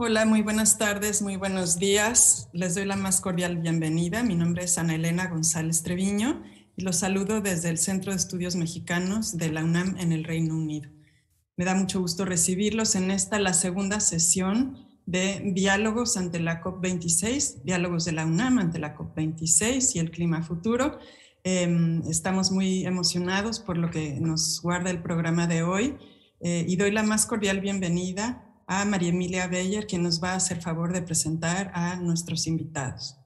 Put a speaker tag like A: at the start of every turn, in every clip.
A: Hola, muy buenas tardes, muy buenos días. Les doy la más cordial bienvenida. Mi nombre es Ana Elena González Treviño y los saludo desde el Centro de Estudios Mexicanos de la UNAM en el Reino Unido. Me da mucho gusto recibirlos en esta, la segunda sesión de diálogos ante la COP26, diálogos de la UNAM ante la COP26 y el clima futuro. Em, estamos muy emocionados por lo que nos guarda el programa de hoy eh, y doy la más cordial bienvenida a María Emilia Beyer, quien nos va a hacer favor de presentar a nuestros invitados.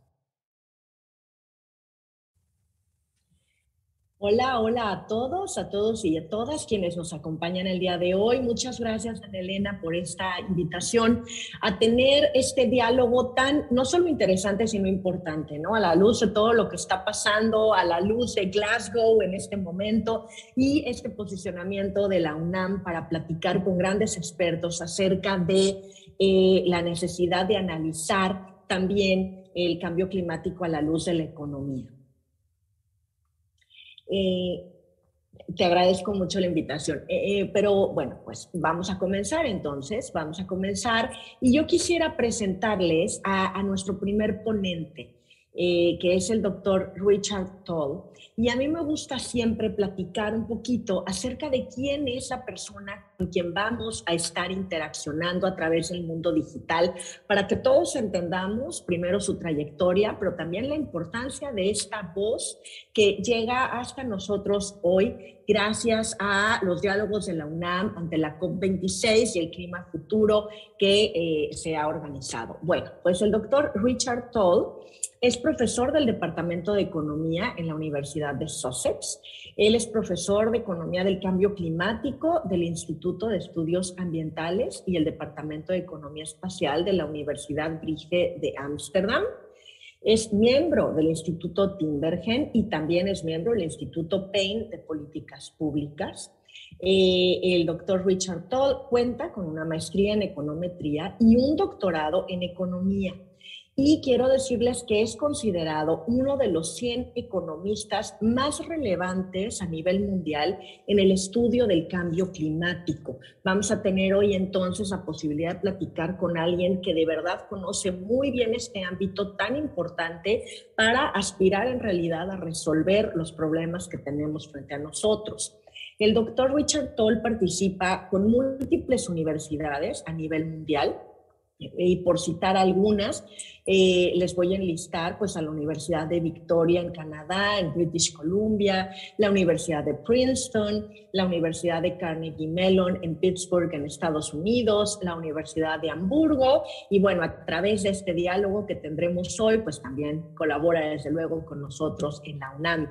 B: Hola, hola a todos, a todos y a todas quienes nos acompañan el día de hoy. Muchas gracias, Ana Elena, por esta invitación a tener este diálogo tan, no solo interesante, sino importante, ¿no? A la luz de todo lo que está pasando, a la luz de Glasgow en este momento y este posicionamiento de la UNAM para platicar con grandes expertos acerca de eh, la necesidad de analizar también el cambio climático a la luz de la economía. Eh, te agradezco mucho la invitación. Eh, eh, pero bueno, pues vamos a comenzar entonces, vamos a comenzar. Y yo quisiera presentarles a, nuestro primer ponente. Que es el doctor Richard Toll. Y a mí me gusta siempre platicar un poquito acerca de quién es la persona con quien vamos a estar interaccionando a través del mundo digital, para que todos entendamos primero su trayectoria, pero también la importancia de esta voz que llega hasta nosotros hoy gracias a los diálogos de la UNAM ante la COP26 y el clima futuro que eh, se ha organizado. Bueno, pues el doctor Richard Toll es profesor del Departamento de Economía en la Universidad de Sussex. Él es profesor de Economía del Cambio Climático del Instituto de Estudios Ambientales y el Departamento de Economía Espacial de la Universidad Brige de Ámsterdam. Es miembro del Instituto Timbergen y también es miembro del Instituto Payne de Políticas Públicas. Eh, el doctor Richard Toll cuenta con una maestría en econometría y un doctorado en economía y quiero decirles que es considerado uno de los 100 economistas más relevantes a nivel mundial en el estudio del cambio climático. Vamos a tener hoy entonces la posibilidad de platicar con alguien que de verdad conoce muy bien este ámbito tan importante para aspirar en realidad a resolver los problemas que tenemos frente a nosotros. El doctor Richard Toll participa con múltiples universidades a nivel mundial y por citar algunas, eh, les voy a enlistar pues a la Universidad de Victoria en Canadá, en British Columbia, la Universidad de Princeton, la Universidad de Carnegie Mellon en Pittsburgh en Estados Unidos, la Universidad de Hamburgo y bueno, a través de este diálogo que tendremos hoy, pues también colabora desde luego con nosotros en la UNAM.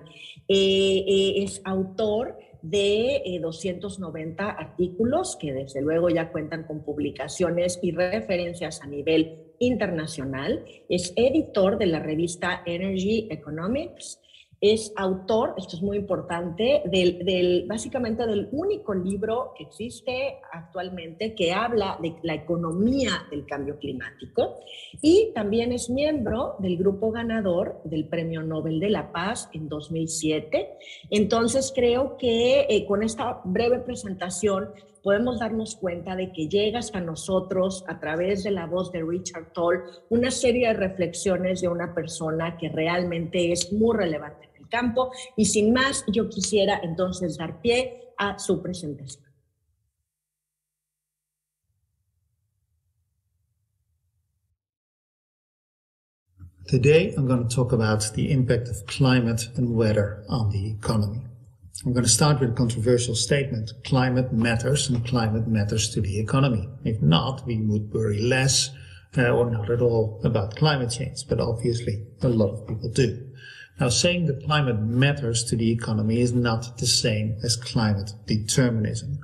B: Eh, eh, es autor de 290 eh, artículos que desde luego ya cuentan con publicaciones y referencias a nivel internacional. Es editor de la revista Energy Economics es autor, esto es muy importante, del, básicamente del único libro que existe actualmente que habla de la economía del cambio climático y también es miembro del grupo ganador del Premio Nobel de la Paz en 2007. Entonces creo que eh, con esta breve presentación podemos darnos cuenta de que llega hasta nosotros a través de la voz de Richard Toll una serie de reflexiones de una persona que realmente es muy relevante campo. Y sin más, yo quisiera entonces dar pie a su presentación.
C: Today, I'm going to talk about the impact of climate and weather on the economy. I'm going to start with a controversial statement. Climate matters and climate matters to the economy. If not, we would worry less uh, or not at all about climate change. But obviously, a lot of people do. Now, saying that climate matters to the economy is not the same as climate determinism.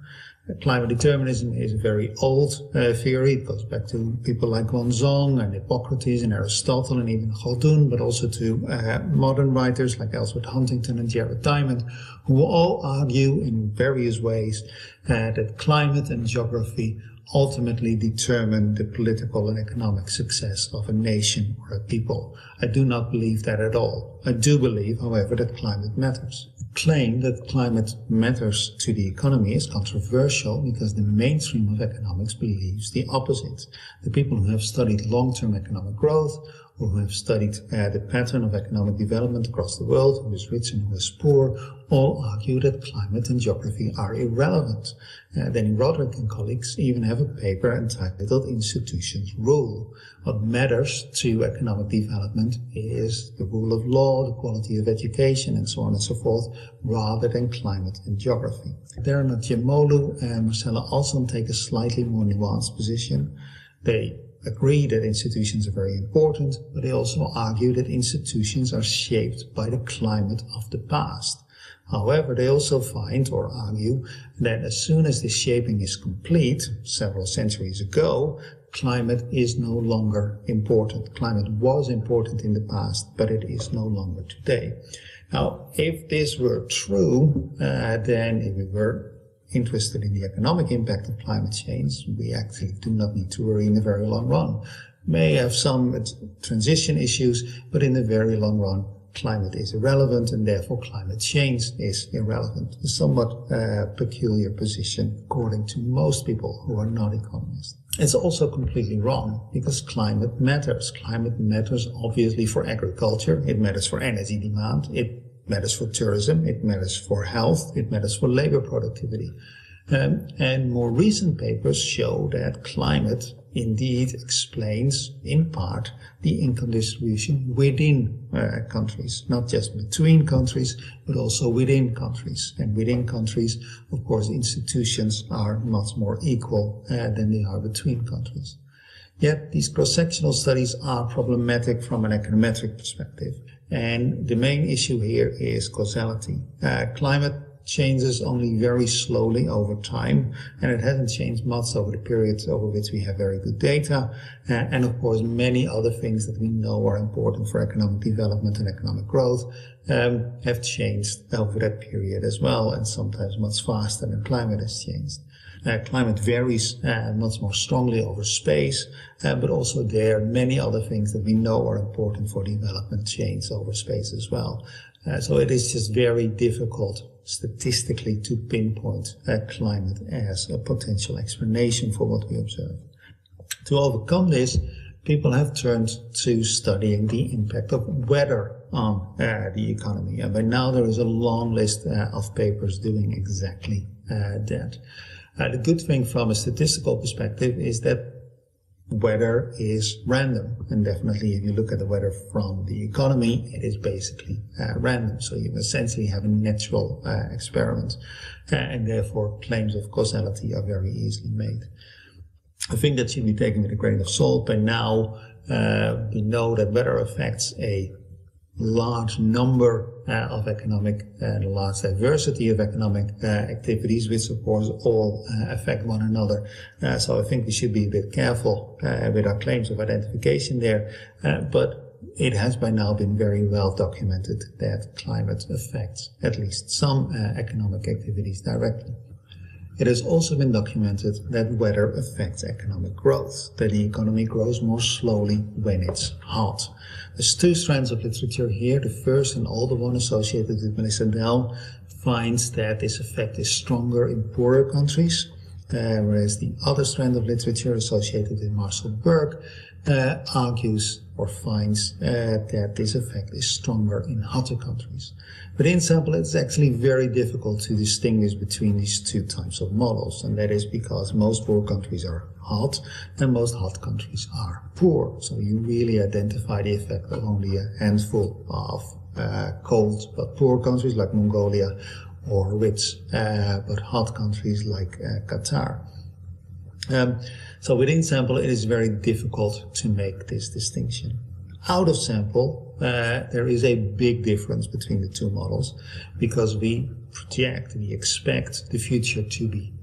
C: Climate determinism is a very old uh, theory. It goes back to people like Guan Zhong and Hippocrates and Aristotle and even Khaldun, but also to uh, modern writers like Ellsworth Huntington and Jared Diamond, who all argue in various ways uh, that climate and geography ultimately determine the political and economic success of a nation or a people. I do not believe that at all. I do believe, however, that climate matters. The claim that climate matters to the economy is controversial because the mainstream of economics believes the opposite. The people who have studied long-term economic growth who have studied uh, the pattern of economic development across the world, who is rich and who is poor, all argue that climate and geography are irrelevant. Uh, Dani Rodrik and colleagues even have a paper entitled Institutions Rule. What matters to economic development is the rule of law, the quality of education, and so on and so forth, rather than climate and geography. Daron Acemoglu and Marcella Alsan take a slightly more nuanced position. They agree that institutions are very important, but they also argue that institutions are shaped by the climate of the past. However, they also find or argue that as soon as this shaping is complete, several centuries ago, climate is no longer important. Climate was important in the past, but it is no longer today. Now, if this were true, uh, then if we were interested in the economic impact of climate change, we actually do not need to worry in the very long run. May have some transition issues, but in the very long run, climate is irrelevant and therefore climate change is irrelevant. A somewhat uh, peculiar position according to most people who are not economists. It's also completely wrong because climate matters. Climate matters obviously for agriculture. It matters for energy demand. It matters for tourism, it matters for health, it matters for labor productivity. Um, and more recent papers show that climate indeed explains, in part, the income distribution within uh, countries, not just between countries, but also within countries. And within countries, of course, institutions are much more equal uh, than they are between countries. Yet these cross-sectional studies are problematic from an econometric perspective. And the main issue here is causality. Uh, climate changes only very slowly over time, and it hasn't changed much over the periods over which we have very good data. Uh, and of course, many other things that we know are important for economic development and economic growth um, have changed over that period as well, and sometimes much faster than climate has changed. Uh, climate varies uh, much more strongly over space, uh, but also there are many other things that we know are important for development change over space as well. So it is just very difficult statistically to pinpoint climate as a potential explanation for what we observe. To overcome this, people have turned to studying the impact of weather on uh, the economy. And by now there is a long list uh, of papers doing exactly uh, that. Uh, the good thing from a statistical perspective is that weather is random. And definitely if you look at the weather from the economy, it is basically uh, random. So you essentially have a natural uh, experiment. Uh, and therefore claims of causality are very easily made. I think that should be taken with a grain of salt. By now, uh, we know that weather affects a large number uh, of economic and uh, large diversity of economic uh, activities, which of course all uh, affect one another. Uh, so I think we should be a bit careful uh, with our claims of identification there. but it has by now been very well documented that climate affects at least some economic activities directly. It has also been documented that weather affects economic growth, that the economy grows more slowly when it's hot. There's two strands of literature here. The first and older one associated with Melissa Dell finds that this effect is stronger in poorer countries, uh, whereas the other strand of literature associated with Marshall Burke uh, argues or finds uh, that this effect is stronger in hotter countries. But in sample, it's actually very difficult to distinguish between these two types of models, and that is because most poor countries are hot and most hot countries are poor. So you really identify the effect of only a handful of uh, cold but poor countries like Mongolia or rich uh, but hot countries like uh, Qatar. Um, so within sample, it is very difficult to make this distinction. Out of sample, uh, there is a big difference between the two models because we project, we expect the future to be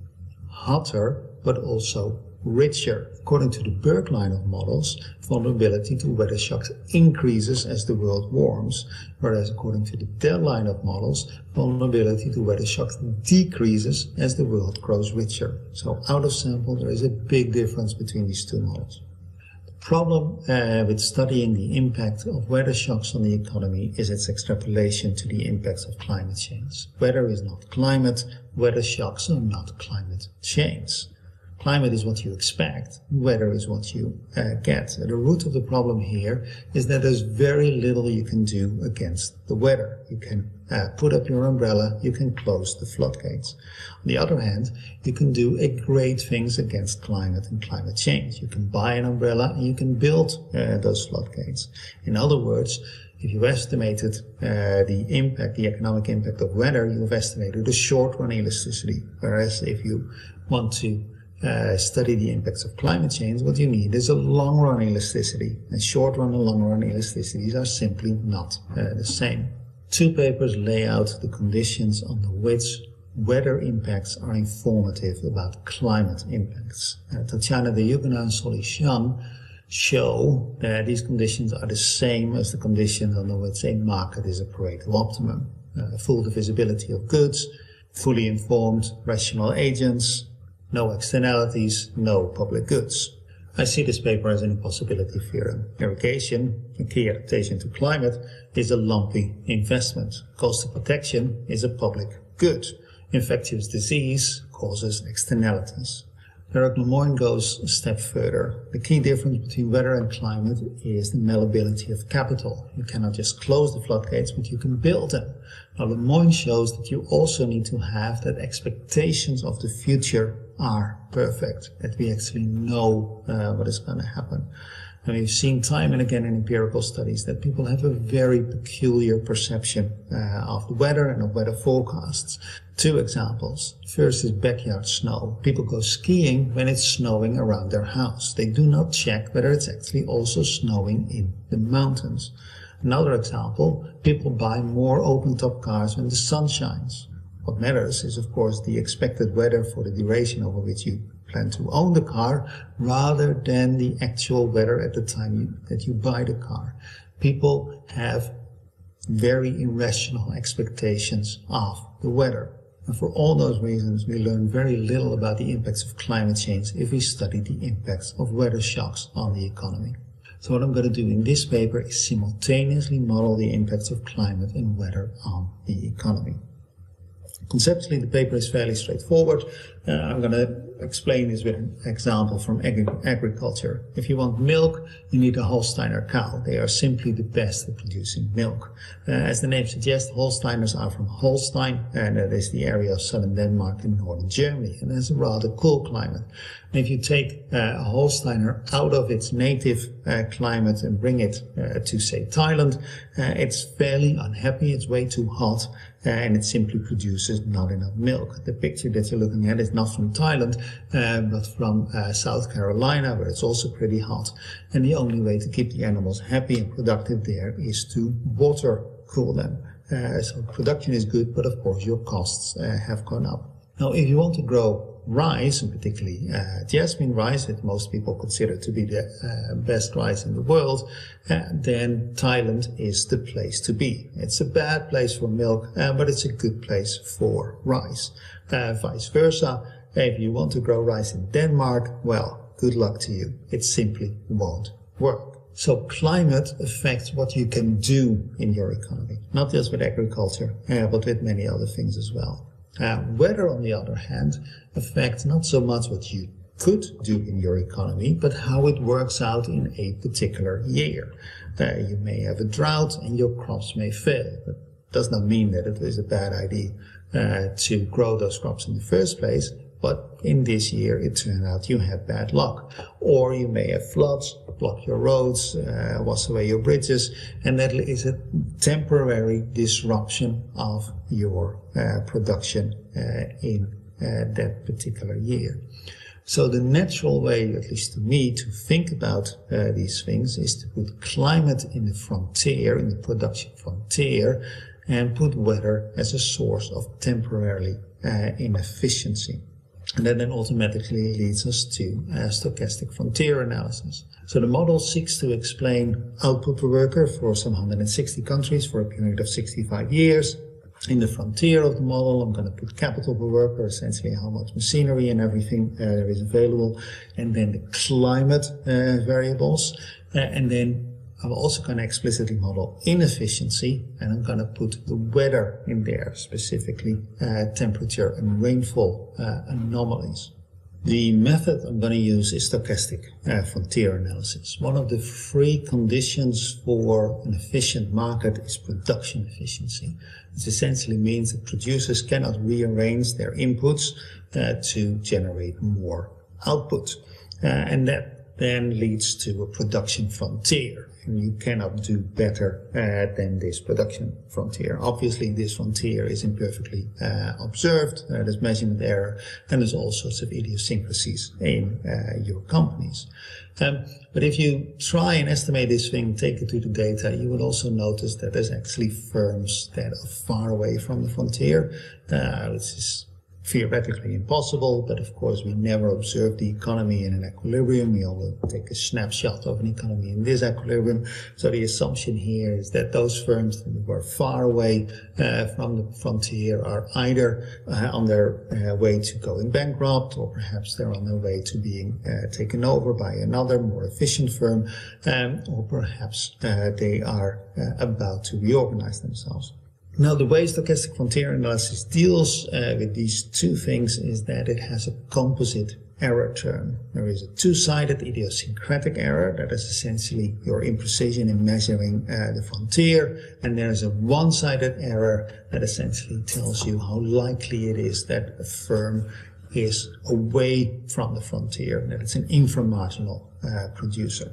C: hotter, but also richer. According to the Burke line of models, vulnerability to weather shocks increases as the world warms, whereas according to the Dell line of models, vulnerability to weather shocks decreases as the world grows richer. So out of sample, there is a big difference between these two models problem uh, with studying the impact of weather shocks on the economy is its extrapolation to the impacts of climate change. Weather is not climate, weather shocks are not climate change. Climate is what you expect, weather is what you uh, get. the root of the problem here is that there's very little you can do against the weather. You can uh, put up your umbrella, you can close the floodgates. On the other hand, you can do a great things against climate and climate change. You can buy an umbrella and you can build uh, those floodgates. In other words, if you estimated uh, the impact, the economic impact of weather, you've estimated the short run elasticity. Whereas if you want to uh, study the impacts of climate change, what you need is a long-run elasticity. And short-run and long-run elasticities are simply not uh, the same. Two papers lay out the conditions under which weather impacts are informative about climate impacts. Uh, Tatiana Deryugina and Solly show that these conditions are the same as the conditions under which a market is a Pareto optimum. Uh, full divisibility of goods, fully informed rational agents, no externalities, no public goods. I see this paper as an impossibility theorem. Irrigation, a key adaptation to climate, is a lumpy investment. Coastal protection is a public good. Infectious disease causes externalities. Derek Lemoine goes a step further. The key difference between weather and climate is the malleability of capital. You cannot just close the floodgates, but you can build them. Now, Lemoine shows that you also need to have that expectations of the future are perfect, that we actually know uh, what is going to happen. And we've seen time and again in empirical studies that people have a very peculiar perception uh, of the weather and of weather forecasts. Two examples. First is backyard snow. People go skiing when it's snowing around their house. They do not check whether it's actually also snowing in the mountains. Another example, people buy more open-top cars when the sun shines. What matters is, of course, the expected weather for the duration over which you plan to own the car rather than the actual weather at the time you, that you buy the car. People have very irrational expectations of the weather. And for all those reasons, we learn very little about the impacts of climate change if we study the impacts of weather shocks on the economy. So what I'm going to do in this paper is simultaneously model the impacts of climate and weather on the economy. Conceptually, the paper is fairly straightforward. Uh, I'm going to explain this with an example from agri agriculture. If you want milk, you need a Holsteiner cow. They are simply the best at producing milk. Uh, as the name suggests, Holsteiners are from Holstein, and that is the area of southern Denmark and northern Germany, and it's a rather cool climate. And if you take uh, a Holsteiner out of its native uh, climate and bring it uh, to, say, Thailand, uh, it's fairly unhappy, it's way too hot, uh, and it simply produces not enough milk. The picture that you're looking at is not from Thailand, uh, but from uh, South Carolina, where it's also pretty hot. And the only way to keep the animals happy and productive there is to water cool them. Uh, so production is good, but of course your costs uh, have gone up. Now, if you want to grow rice, and particularly uh, jasmine rice, that most people consider to be the uh, best rice in the world, uh, then Thailand is the place to be. It's a bad place for milk, uh, but it's a good place for rice. Uh, vice versa, if you want to grow rice in Denmark, well, good luck to you. It simply won't work. So climate affects what you can do in your economy, not just with agriculture, uh, but with many other things as well. Uh, weather, on the other hand, affects not so much what you could do in your economy, but how it works out in a particular year. Uh, you may have a drought and your crops may fail. That does not mean that it is a bad idea uh, to grow those crops in the first place, but in this year it turned out you had bad luck. Or you may have floods, block your roads, uh, wash away your bridges, and that is a temporary disruption of your uh, production uh, in uh, that particular year. So the natural way, at least to me, to think about uh, these things is to put climate in the frontier, in the production frontier, and put weather as a source of temporarily uh, inefficiency. And that then automatically leads us to a stochastic frontier analysis. So the model seeks to explain output per worker for some 160 countries for a period of 65 years. In the frontier of the model, I'm going to put capital per worker, essentially how much machinery and everything uh, there is available, and then the climate uh, variables, uh, and then I'm also going to explicitly model inefficiency and I'm going to put the weather in there, specifically uh, temperature and rainfall uh, anomalies. The method I'm going to use is stochastic uh, frontier analysis. One of the three conditions for an efficient market is production efficiency. This essentially means that producers cannot rearrange their inputs uh, to generate more output. Uh, and that then leads to a production frontier and you cannot do better uh, than this production frontier. Obviously, this frontier is imperfectly uh, observed. Uh, there's measurement error, and there's all sorts of idiosyncrasies in uh, your companies. Um, but if you try and estimate this thing, take it to the data, you will also notice that there's actually firms that are far away from the frontier, uh, which is theoretically impossible, but of course we never observe the economy in an equilibrium. We only take a snapshot of an economy in this equilibrium. So the assumption here is that those firms who are far away uh, from the frontier are either uh, on their uh, way to going bankrupt or perhaps they're on their way to being uh, taken over by another more efficient firm um, or perhaps uh, they are uh, about to reorganize themselves. Now, the way stochastic frontier analysis deals uh, with these two things is that it has a composite error term. There is a two-sided idiosyncratic error, that is essentially your imprecision in measuring uh, the frontier, and there is a one-sided error that essentially tells you how likely it is that a firm is away from the frontier, that it's an inframarginal uh, producer.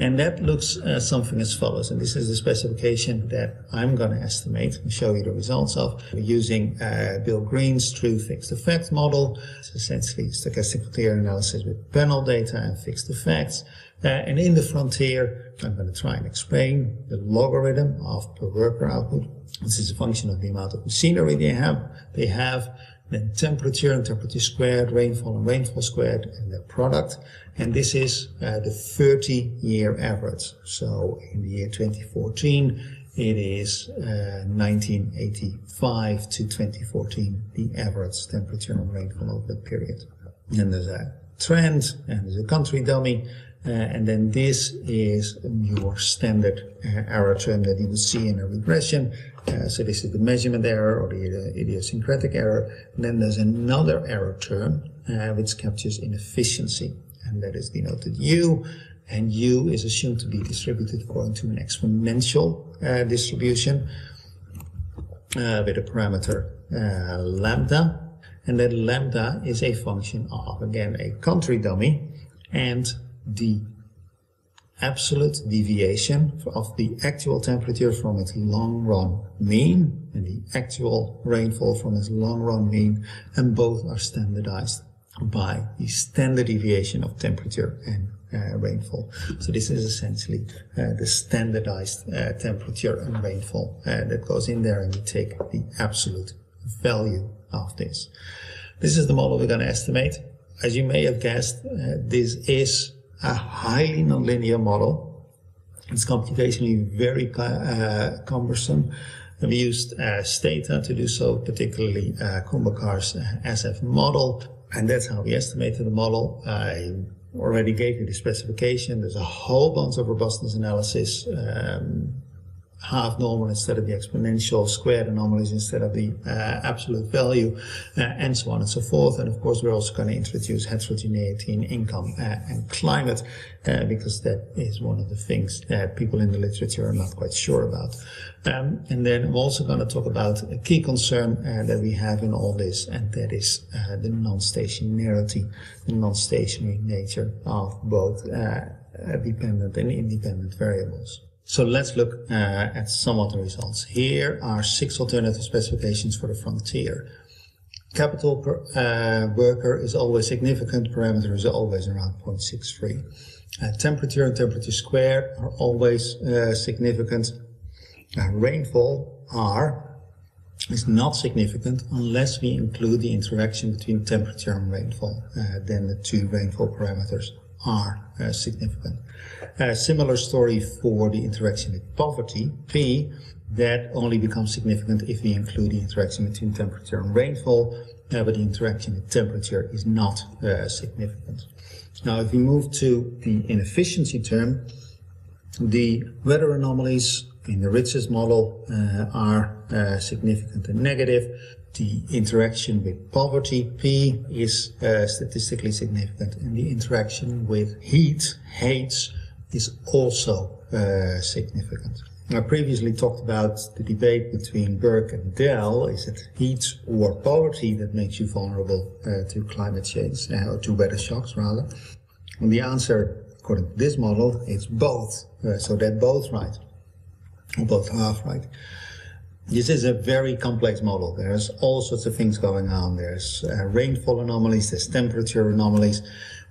C: And that looks uh, something as follows. And this is the specification that I'm going to estimate and show you the results of using uh, Bill Greene's true fixed effect model. It's essentially stochastic frontier analysis with panel data and fixed effects. Uh, and in the frontier, I'm going to try and explain the logarithm of per worker output. This is a function of the amount of machinery they have. They have then temperature and temperature squared, rainfall and rainfall squared, and their product. And this is uh, the 30 year average. So in the year 2014, it is uh, 1985 to 2014, the average temperature and rainfall over that period. And there's a trend and there's a country dummy. Uh, and then this is your standard uh, error term that you would see in a regression. Uh, so this is the measurement error or the idiosyncratic error. And then there's another error term uh, which captures inefficiency. And that is denoted u, and u is assumed to be distributed according to an exponential uh, distribution uh, with a parameter uh, lambda, and that lambda is a function of, again, a country dummy, and the absolute deviation of the actual temperature from its long run mean and the actual rainfall from its long run mean, and both are standardized by the standard deviation of temperature and uh, rainfall. So this is essentially uh, the standardized uh, temperature and rainfall uh, that goes in there and we take the absolute value of this. This is the model we're going to estimate. As you may have guessed, uh, this is a highly nonlinear model. It's computationally very uh, cumbersome. We used Stata to do so, particularly uh, Kumbhakar's SF model and that's how we estimated the model. I already gave you the specification. There's a whole bunch of robustness analysis. Um, half normal instead of the exponential, squared anomalies instead of the uh, absolute value, uh, and so on and so forth. And of course, we're also going to introduce heterogeneity in income uh, and climate, uh, because that is one of the things that people in the literature are not quite sure about. Um, and then I'm also going to talk about a key concern uh, that we have in all this, and that is uh, the non-stationarity, the non-stationary nature of both dependent and independent variables. So let's look uh, at some of the results. Here are six alternative specifications for the frontier. Capital per uh, worker is always significant, parameter is always around 0.63. Uh, temperature and temperature squared are always uh, significant. Uh, rainfall R is not significant unless we include the interaction between temperature and rainfall. Uh, then the two rainfall parameters are significant. A similar story for the interaction with poverty, P, that only becomes significant if we include the interaction between temperature and rainfall, uh, but the interaction with temperature is not uh, significant. Now, if we move to the inefficiency term, the weather anomalies in the richest model uh, are uh, significant and negative. The interaction with poverty, P, is uh, statistically significant, and the interaction with heat, H, is also uh, significant. I previously talked about the debate between Burke and Dell. Is it heat or poverty that makes you vulnerable uh, to climate change, uh, or to weather shocks, rather? And the answer, according to this model, is both. Uh, so they're both right, or both half right. This is a very complex model. There's all sorts of things going on. There's uh, rainfall anomalies, there's temperature anomalies.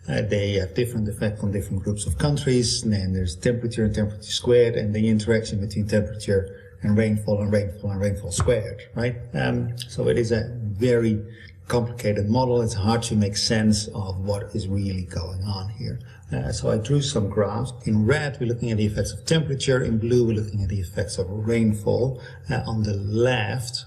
C: Uh, they have different effect on different groups of countries. And then there's temperature and temperature squared and the interaction between temperature and rainfall and rainfall and rainfall squared, right? Um, so it is a very complicated model. It's hard to make sense of what is really going on here. Uh, so I drew some graphs. In red, we're looking at the effects of temperature. In blue, we're looking at the effects of rainfall. Uh, on the left,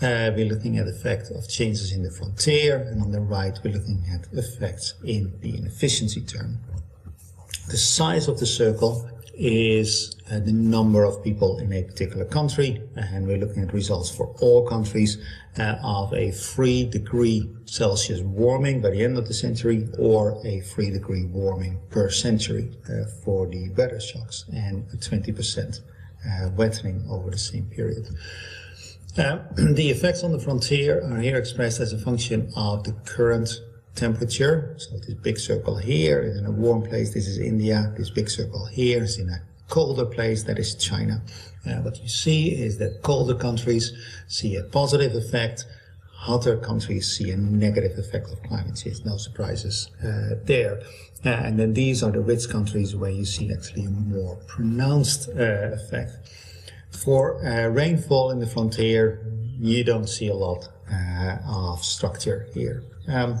C: uh, we're looking at the effect of changes in the frontier, and on the right, we're looking at effects in the inefficiency term. The size of the circle is uh, the number of people in a particular country, and we're looking at results for all countries uh, of a 3 degree Celsius warming by the end of the century, or a 3 degree warming per century uh, for the weather shocks, and a 20% uh, wettering over the same period. The effects on the frontier are here expressed as a function of the current temperature. So this big circle here is in a warm place, this is India. This big circle here is in a colder place, that is China. Uh, what you see is that colder countries see a positive effect, hotter countries see a negative effect of climate change. No surprises uh, there. Uh, and then these are the rich countries where you see actually a more pronounced uh, effect. For uh, rainfall in the frontier, you don't see a lot uh, of structure here. Um,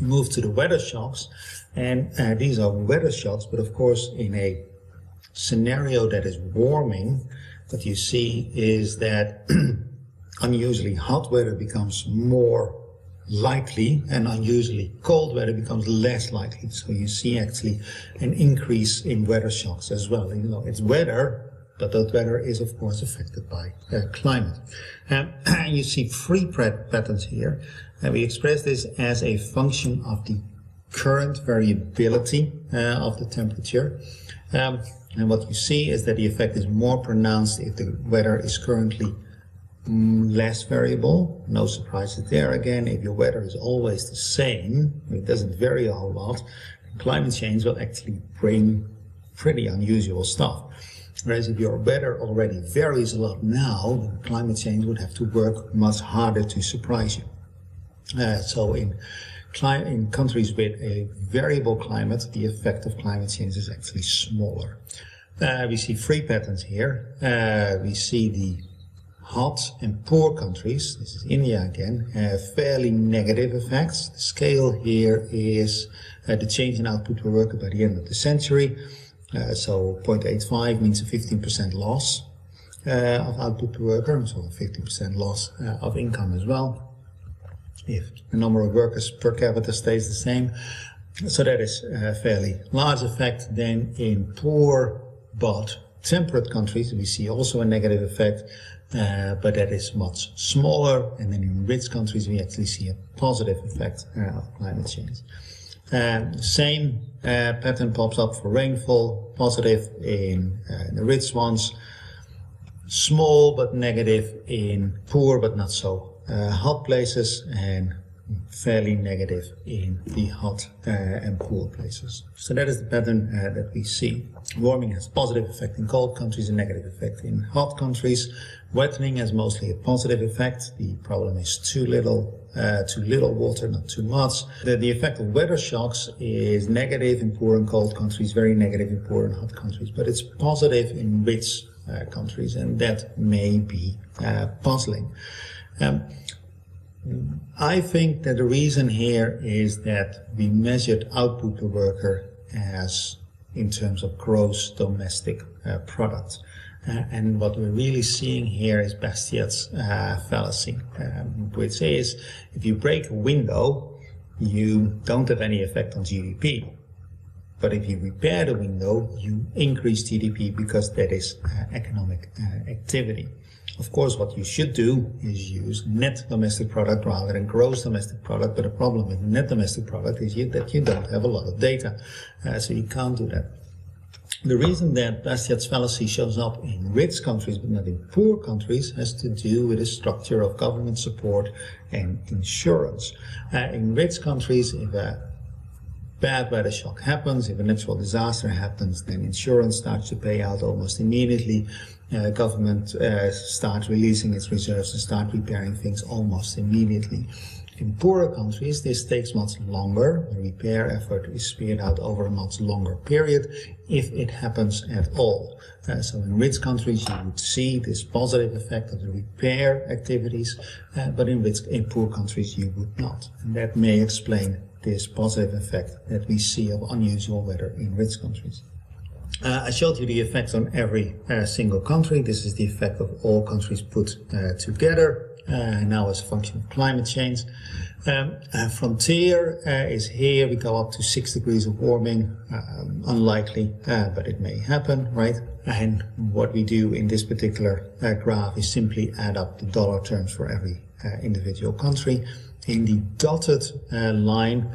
C: move to the weather shocks, and uh, these are weather shocks, but of course in a scenario that is warming, what you see is that unusually hot weather becomes more likely and unusually cold weather becomes less likely. So you see actually an increase in weather shocks as well. You know, it's weather, but that weather is of course affected by uh, climate. Um, you see three patterns here, and we express this as a function of the current variability uh, of the temperature. Um, and what you see is that the effect is more pronounced if the weather is currently mm, less variable. No surprises there again. If your weather is always the same, it doesn't vary a whole lot, climate change will actually bring pretty unusual stuff. Whereas if your weather already varies a lot now, then climate change would have to work much harder to surprise you. Uh, so in, in countries with a variable climate, the effect of climate change is actually smaller. Uh, we see three patterns here. Uh, we see the hot and poor countries, this is India again, have fairly negative effects. The scale here is uh, the change in output per worker by the end of the century. Uh, so 0.85 means a 15% loss uh, of output per worker, so a 15% loss uh, of income as well. If the number of workers per capita stays the same, so that is a fairly large effect. Then in poor but temperate countries, we see also a negative effect, uh, but that is much smaller. And then in rich countries, we actually see a positive effect uh, of climate change. Um, same uh, pattern pops up for rainfall, positive in uh, the rich ones, small but negative in poor but not so uh, hot places, and fairly negative in the hot uh, and poor places. So that is the pattern uh, that we see. Warming has positive effect in cold countries, a negative effect in hot countries. Wetting has mostly a positive effect. The problem is too little, uh, too little water, not too much. The, the effect of weather shocks is negative in poor and cold countries, very negative in poor and hot countries, but it's positive in rich uh, countries, and that may be uh, puzzling. Um, I think that the reason here is that we measured output per worker as in terms of gross domestic uh, product. Uh, and what we're really seeing here is Bastiat's uh, fallacy, um, which is if you break a window, you don't have any effect on GDP. But if you repair the window, you increase GDP because that is uh, economic uh, activity. Of course, what you should do is use net domestic product rather than gross domestic product. But the problem with net domestic product is that you don't have a lot of data. Uh, so you can't do that. The reason that Bastiat's fallacy shows up in rich countries but not in poor countries has to do with the structure of government support and insurance. Uh, in rich countries, if a bad weather shock happens, if a natural disaster happens, then insurance starts to pay out almost immediately uh, government uh, starts releasing its reserves and start repairing things almost immediately. In poorer countries, this takes much longer. The repair effort is spread out over a much longer period, if it happens at all. Uh, so in rich countries, you would see this positive effect of the repair activities, uh, but in, rich, in poor countries, you would not. And that may explain this positive effect that we see of unusual weather in rich countries. Uh, I showed you the effect on every uh, single country. This is the effect of all countries put uh, together. Uh, now as a function of climate change. Um, frontier uh, is here. We go up to six degrees of warming. Um, unlikely, uh, but it may happen, right? And what we do in this particular graph is simply add up the dollar terms for every individual country. In the dotted line,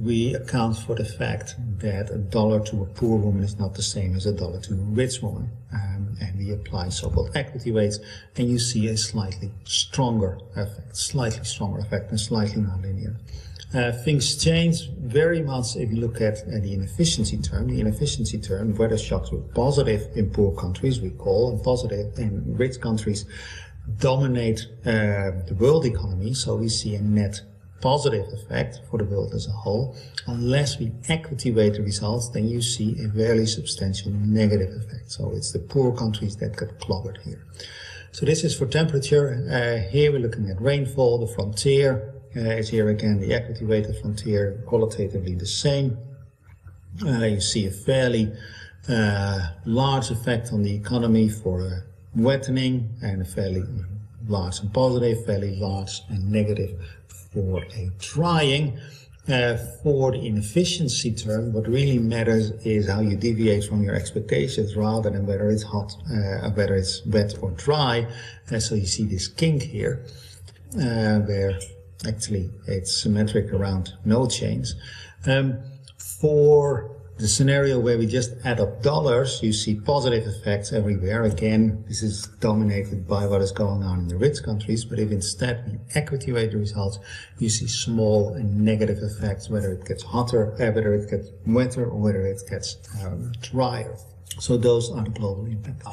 C: we account for the fact that a dollar to a poor woman is not the same as a dollar to a rich woman. Um, and we apply so-called equity weights, and you see a slightly stronger effect, slightly stronger effect, and slightly more linear. Uh, things change very much if you look at uh, the inefficiency term. The inefficiency term, weather shocks were positive in poor countries, we call, and positive in rich countries dominate uh, the world economy, so we see a net positive effect for the world as a whole. Unless we equity weight the results, then you see a very substantial negative effect. So it's the poor countries that get clobbered here. So this is for temperature. Uh, here we're looking at rainfall. The frontier uh, is here again the equity weighted frontier, qualitatively the same. Uh, you see a fairly uh, large effect on the economy for uh, wetting and a fairly large and positive, fairly large and negative for a drying. Uh, for the inefficiency term, what really matters is how you deviate from your expectations rather than whether it's hot, uh, whether it's wet or dry. And so you see this kink here, uh, where actually it's symmetric around no chains. Um, for the scenario where we just add up dollars, you see positive effects everywhere. Again, this is dominated by what is going on in the rich countries, but if instead we equity weight the results, you see small and negative effects, whether it gets hotter, uh, whether it gets wetter, or whether it gets um, drier. So those are the global impacts.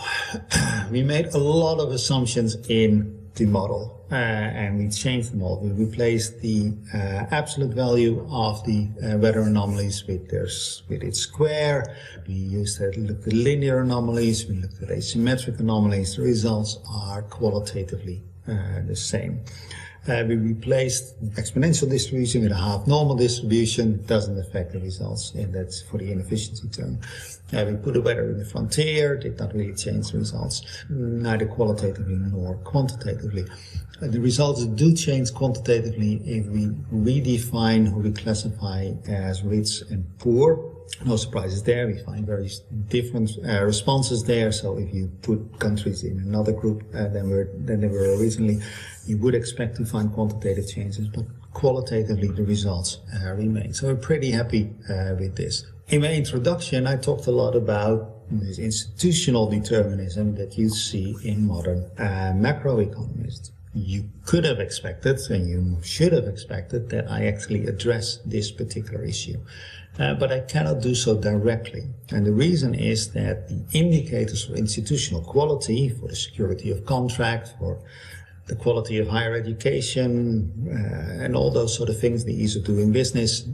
C: we made a lot of assumptions in the model uh, and we changed the model. We replaced the uh, absolute value of the uh, weather anomalies with their with its square. We used that looked at linear anomalies. We looked at asymmetric anomalies. The results are qualitatively uh, the same. Uh, we replaced exponential distribution with a half normal distribution. Doesn't affect the results, and that's for the inefficiency term. Uh, we put a weather in the frontier, did not really change the results, neither qualitatively nor quantitatively. Uh, the results do change quantitatively if we redefine who we classify as rich and poor no surprises there. We find very different uh, responses there. So if you put countries in another group uh, than, were, than they were originally, you would expect to find quantitative changes, but qualitatively the results uh, remain. So we're pretty happy uh, with this. In my introduction, I talked a lot about this institutional determinism that you see in modern uh, macroeconomists you could have expected and you should have expected that I actually address this particular issue. Uh, but I cannot do so directly. And the reason is that the indicators for institutional quality, for the security of contract, for the quality of higher education, uh, and all those sort of things, the ease of doing business,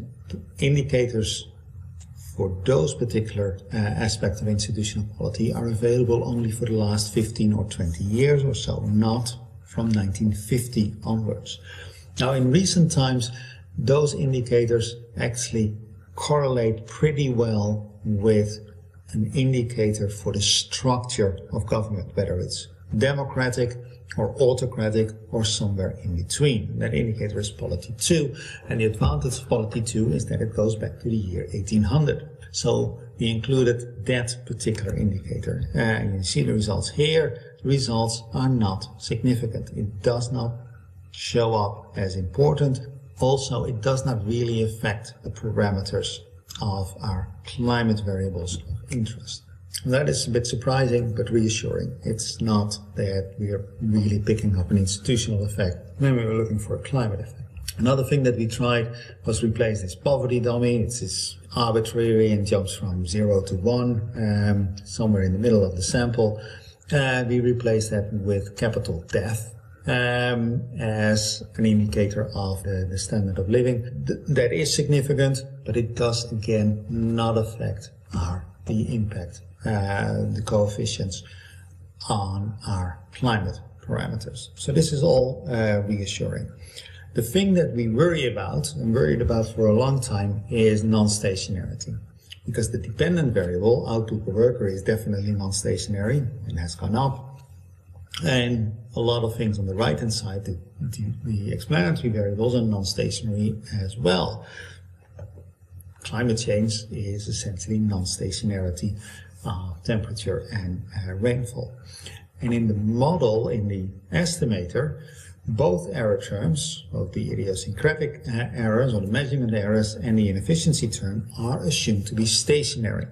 C: indicators for those particular uh, aspects of institutional quality are available only for the last 15 or 20 years or so, not from 1950 onwards. Now, in recent times, those indicators actually correlate pretty well with an indicator for the structure of government, whether it's democratic or autocratic or somewhere in between. That indicator is polity 2 and the advantage of polity 2 is that it goes back to the year 1800. So we included that particular indicator and you see the results here. The results are not significant. It does not show up as important. Also, it does not really affect the parameters of our climate variables of interest. That is a bit surprising but reassuring. It's not that we are really picking up an institutional effect when we were looking for a climate effect. Another thing that we tried was replace this poverty dummy. It's this arbitrary and jumps from zero to one, um, somewhere in the middle of the sample. Uh, we replaced that with capital death um, as an indicator of the, the standard of living. Th that is significant, but it does again not affect our the impact uh, the coefficients on our climate parameters. So this is all uh, reassuring. The thing that we worry about and worried about for a long time is non-stationarity. Because the dependent variable, output per worker, is definitely non-stationary and has gone up. And a lot of things on the right-hand side, the, the, the explanatory variables are non-stationary as well. Climate change is essentially non-stationarity uh, temperature and uh, rainfall. And in the model, in the estimator, both error terms, both the idiosyncratic uh, errors or the measurement errors and the inefficiency term are assumed to be stationary.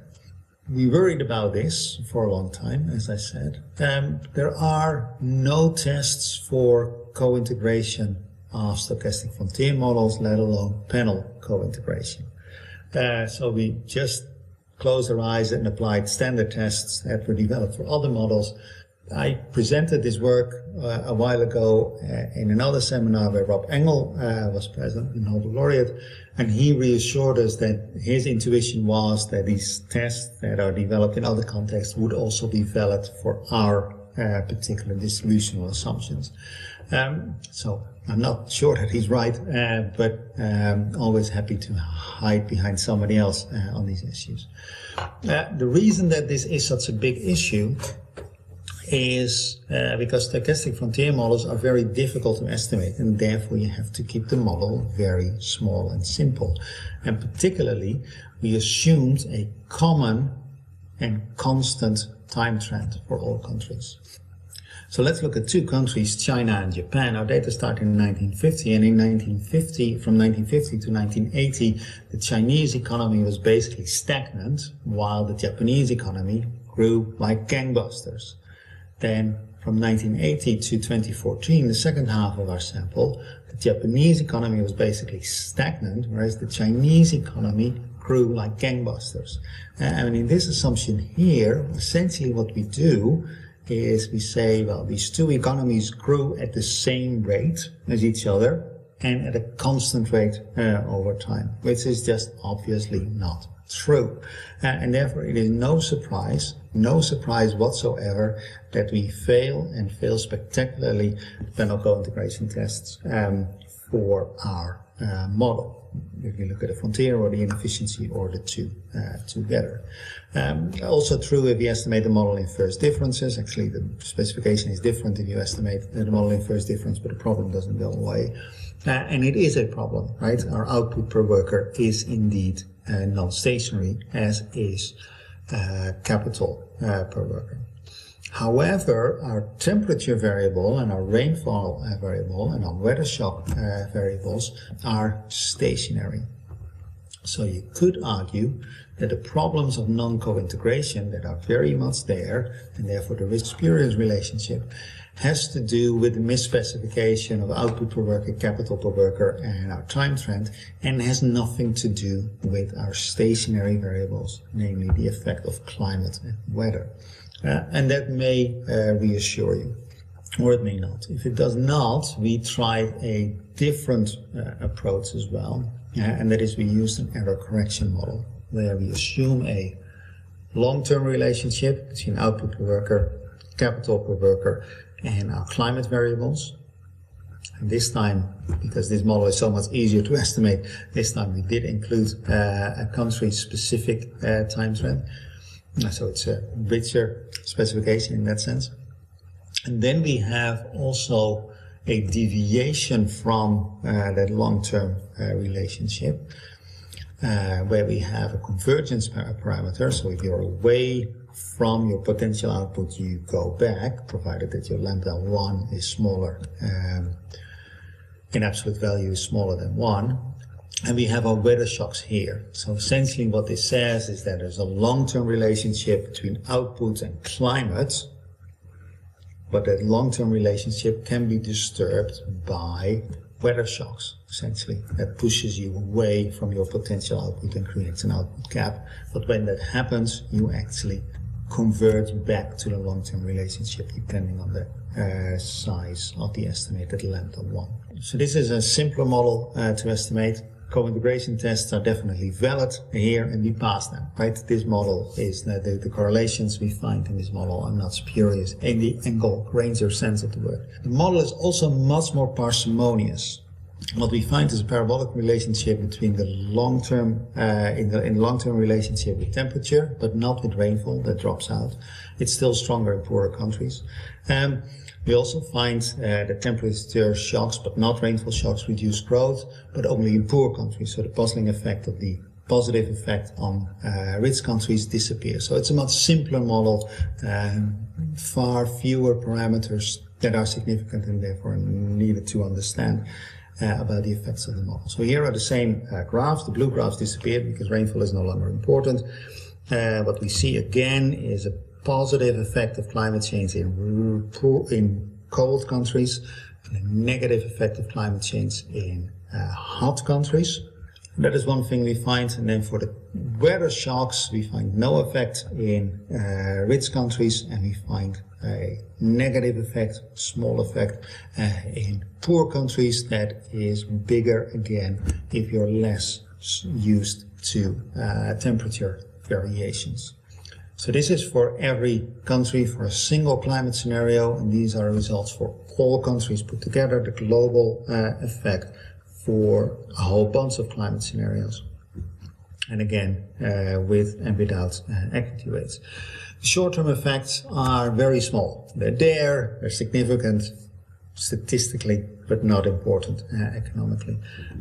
C: We worried about this for a long time, as I said. Um, there are no tests for co-integration of stochastic frontier models, let alone panel co-integration. Uh, so we just closed our eyes and applied standard tests that were developed for other models. I presented this work uh, a while ago uh, in another seminar where Rob Engle uh, was present, the Nobel laureate, and he reassured us that his intuition was that these tests that are developed in other contexts would also be valid for our uh, particular distributional assumptions. Um, so I'm not sure that he's right, uh, but um, always happy to hide behind somebody else uh, on these issues. The reason that this is such a big issue is uh, because stochastic frontier models are very difficult to estimate and therefore you have to keep the model very small and simple. And particularly, we assumed a common and constant time trend for all countries. So let's look at two countries, China and Japan. Our data started in 1950, and in 1950, from 1950 to 1980, the Chinese economy was basically stagnant, while the Japanese economy grew like gangbusters. Then, from 1980 to 2014, the second half of our sample, the Japanese economy was basically stagnant, whereas the Chinese economy grew like gangbusters. And in this assumption here, essentially what we do is we say, well, these two economies grew at the same rate as each other and at a constant rate uh, over time, which is just obviously not true. Uh, and therefore it is no surprise, no surprise whatsoever that we fail and fail spectacularly the panel co-integration tests um, for our uh, model if you look at the frontier or the inefficiency or the two uh, together. Um, also true if you estimate the model in first differences. Actually, the specification is different if you estimate the model in first difference, but the problem doesn't go away. Uh, and it is a problem, right? Our output per worker is indeed uh, non-stationary, as is capital uh, per worker. However, our temperature variable and our rainfall uh, variable and our weather shock uh, variables are stationary. So you could argue that the problems of non-co-integration that are very much there, and therefore the risk-experience relationship, has to do with the misspecification of output per worker, capital per worker, and our time trend, and has nothing to do with our stationary variables, namely the effect of climate and weather. Uh, and that may uh, reassure you, or it may not. If it does not, we tried a different uh, approach as well, uh, and that is we used an error correction model. where we assume a long-term relationship between output per worker, capital per worker, and our climate variables. And this time, because this model is so much easier to estimate, this time we did include uh, a country-specific uh, time trend. So it's a richer specification in that sense. And then we have also a deviation from uh, that long-term uh, relationship uh, where we have a convergence parameter. So if you're away from your potential output, you go back, provided that your lambda 1 is smaller, um, in absolute value is smaller than 1. And we have our weather shocks here. So essentially what this says is that there's a long-term relationship between output and climate, but that long-term relationship can be disturbed by weather shocks, essentially. That pushes you away from your potential output and creates an output gap. But when that happens, you actually convert back to the long-term relationship depending on the uh, size of the estimated lambda 1. So this is a simpler model uh, to estimate co-integration tests are definitely valid here and we pass them, right? This model is the, the, the, correlations we find in this model are not spurious in the Engle Granger sense of the word. The model is also much more parsimonious. What we find is a parabolic relationship between the long-term, uh, in the in long-term relationship with temperature, but not with rainfall that drops out. It's still stronger in poorer countries. Um, we also find uh, that temperature shocks, but not rainfall shocks, reduce growth, but only in poor countries. So the puzzling effect of the positive effect on uh, rich countries disappears. So it's a much simpler model, um, far fewer parameters that are significant and therefore needed to understand about the effects of the model. So here are the same uh, graphs. The blue graphs disappeared because rainfall is no longer important. Uh, what we see again is a positive effect of climate change in, in cold countries and a negative effect of climate change in uh, hot countries. That is one thing we find. And then for the weather shocks, we find no effect in uh, rich countries and we find a negative effect, small effect uh, in poor countries that is bigger again if you're less used to uh, temperature variations. So this is for every country for a single climate scenario, and these are results for all countries put together, the global uh, effect for a whole bunch of climate scenarios. And again, uh, with and without uh, equity weights. Short-term effects are very small. They're there, they're significant statistically, but not important uh, economically.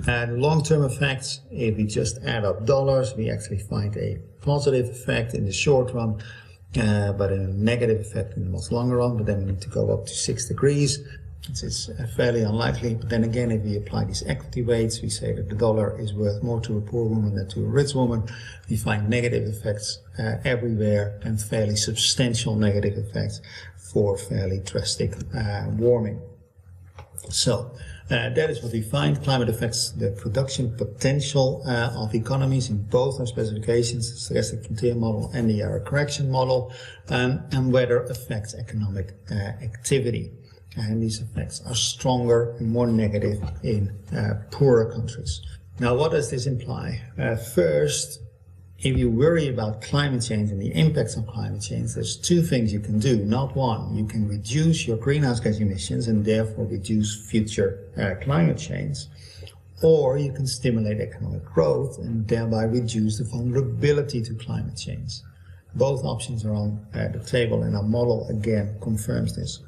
C: And long-term effects, if we just add up dollars, we actually find a positive effect in the short run, uh, but a negative effect in the much longer run. But then we need to go up to six degrees. It's, uh, fairly unlikely. But then again, if we apply these equity weights, we say that the dollar is worth more to a poor woman than to a rich woman. We find negative effects uh, everywhere and fairly substantial negative effects for fairly drastic uh, warming. So uh, that is what we find. Climate affects the production potential uh, of economies in both our specifications, the stochastic frontier model and the error correction model, um, and weather affects economic uh, activity. And these effects are stronger and more negative in uh, poorer countries. Now, what does this imply? Uh, first, if you worry about climate change and the impacts of climate change, there's two things you can do. Not one, you can reduce your greenhouse gas emissions and therefore reduce future uh, climate change. Or you can stimulate economic growth and thereby reduce the vulnerability to climate change. Both options are on uh, the table and our model again confirms this.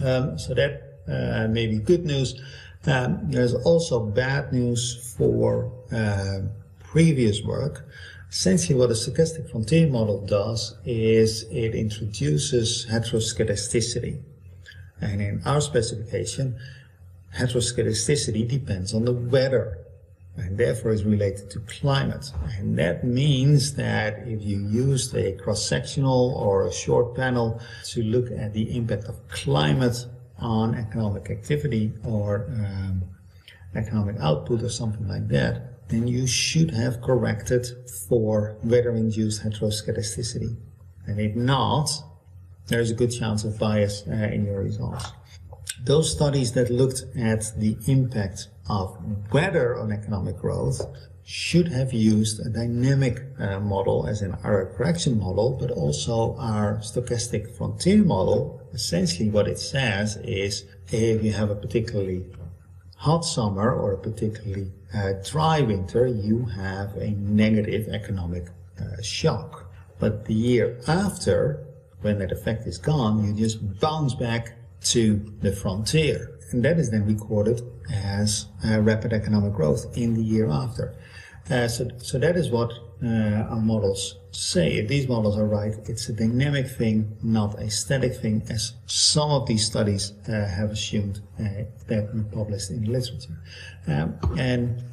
C: Um, so that uh, may be good news. Um, there's also bad news for uh, previous work. Essentially what a stochastic frontier model does is it introduces heteroscedasticity. And in our specification, heteroscedasticity depends on the weather and therefore is related to climate. And that means that if you used a cross-sectional or a short panel to look at the impact of climate on economic activity or um, economic output or something like that, then you should have corrected for weather-induced heteroscedasticity. And if not, there's a good chance of bias uh, in your results. Those studies that looked at the impact of weather on economic growth should have used a dynamic uh, model as an error correction model, but also our stochastic frontier model. Essentially what it says is if you have a particularly hot summer or a particularly uh, dry winter, you have a negative economic uh, shock. But the year after, when that effect is gone, you just bounce back to the frontier. And that is then recorded as uh, rapid economic growth in the year after. Uh, so, so that is what uh, our models say. If these models are right, it's a dynamic thing, not a static thing, as some of these studies uh, have assumed uh, that we published in the literature. Um, and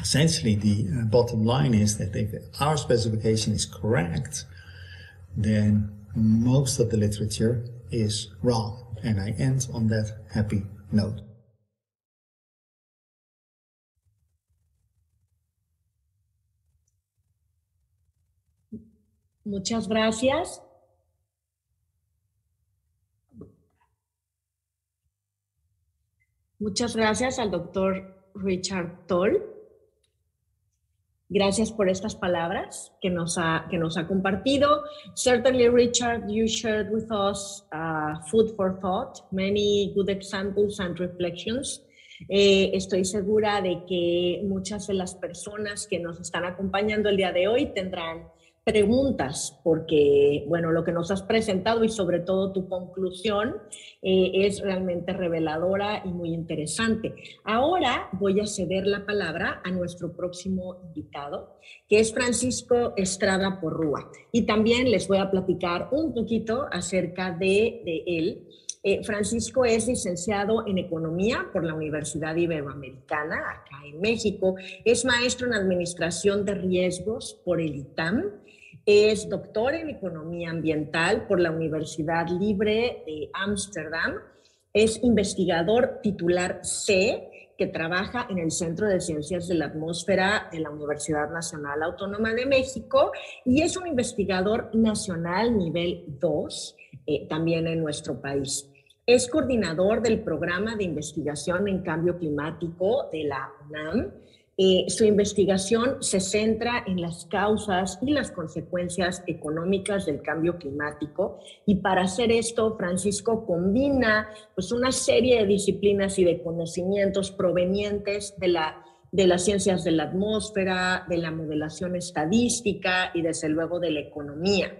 C: essentially, the uh, bottom line is that if our specification is correct, then most of the literature is wrong. And I end on that happy note.
B: Muchas gracias. Muchas gracias al doctor Richard Tol. Gracias por estas palabras que nos ha, que nos ha compartido. Certainly, Richard, you shared with us uh, food for thought, many good examples and reflections. Eh, estoy segura de que muchas de las personas que nos están acompañando el día de hoy tendrán preguntas, porque, bueno, lo que nos has presentado y sobre todo tu conclusión eh, es realmente reveladora y muy interesante. Ahora voy a ceder la palabra a nuestro próximo invitado, que es Francisco Estrada Porrúa. Y también les voy a platicar un poquito acerca de, de él. Eh, Francisco es licenciado en Economía por la Universidad Iberoamericana, acá en México. Es maestro en Administración de Riesgos por el ITAM es doctor en Economía Ambiental por la Universidad Libre de Ámsterdam. Es investigador titular C que trabaja en el Centro de Ciencias de la Atmósfera de la Universidad Nacional Autónoma de México y es un investigador nacional nivel 2 eh, también en nuestro país. Es coordinador del programa de investigación en cambio climático de la UNAM eh, su investigación se centra en las causas y las consecuencias económicas del cambio climático y para hacer esto Francisco combina pues, una serie de disciplinas y de conocimientos provenientes de, la, de las ciencias de la atmósfera, de la modelación estadística y desde luego de la economía.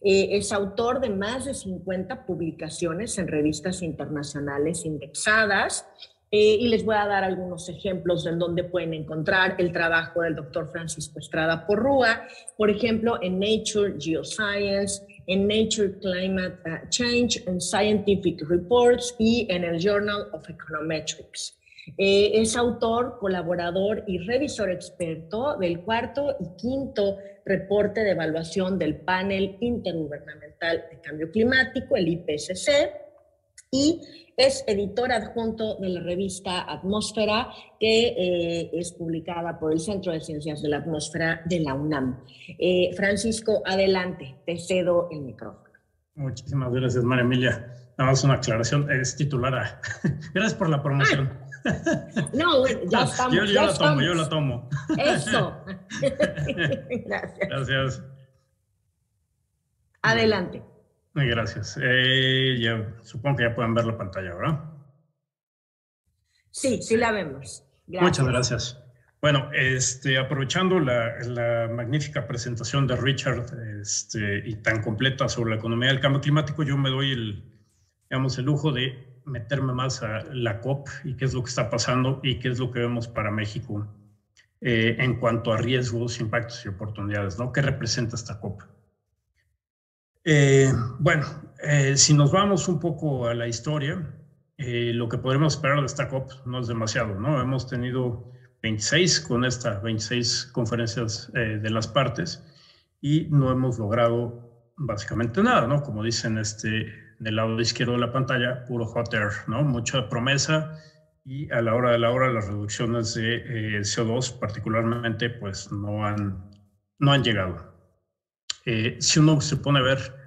B: Eh, es autor de más de 50 publicaciones en revistas internacionales indexadas eh, y les voy a dar algunos ejemplos de donde pueden encontrar el trabajo del doctor Francisco Estrada Porrúa, por ejemplo, en Nature Geoscience, en Nature Climate uh, Change, en Scientific Reports y en el Journal of Econometrics. Eh, es autor, colaborador y revisor experto del cuarto y quinto reporte de evaluación del panel intergubernamental de cambio climático, el IPCC, y es editor adjunto de la revista Atmósfera, que eh, es publicada por el Centro de Ciencias de la Atmósfera de la UNAM. Eh, Francisco, adelante, te cedo el micrófono.
D: Muchísimas gracias, María Emilia. Nada más una aclaración, es titular. gracias por la promoción.
B: no, ya estamos.
D: Yo, yo la tomo, yo la tomo.
B: Eso.
D: gracias. Gracias.
B: Adelante.
D: Gracias. Eh, ya, supongo que ya pueden ver la pantalla, ¿verdad?
B: Sí, sí la vemos.
D: Muchas gracias. Bueno, este, aprovechando la, magnífica presentación de Richard este, y tan completa sobre la economía del cambio climático, yo me doy el, digamos, el lujo de meterme más a la COP y qué es lo que está pasando y qué es lo que vemos para México eh, en cuanto a riesgos, impactos y oportunidades, ¿no? ¿Qué representa esta COP? Eh, bueno, eh, si nos vamos un poco a la historia, eh, lo que podremos esperar de esta COP no es demasiado, ¿no? Hemos tenido 26 con estas 26 conferencias de las partes y no hemos logrado básicamente nada, ¿no? Como dicen este, del lado izquierdo de la pantalla, puro hot air, ¿no? Mucha promesa y a la hora de la hora las reducciones de CO2 particularmente pues no han, no han llegado. si uno se pone a ver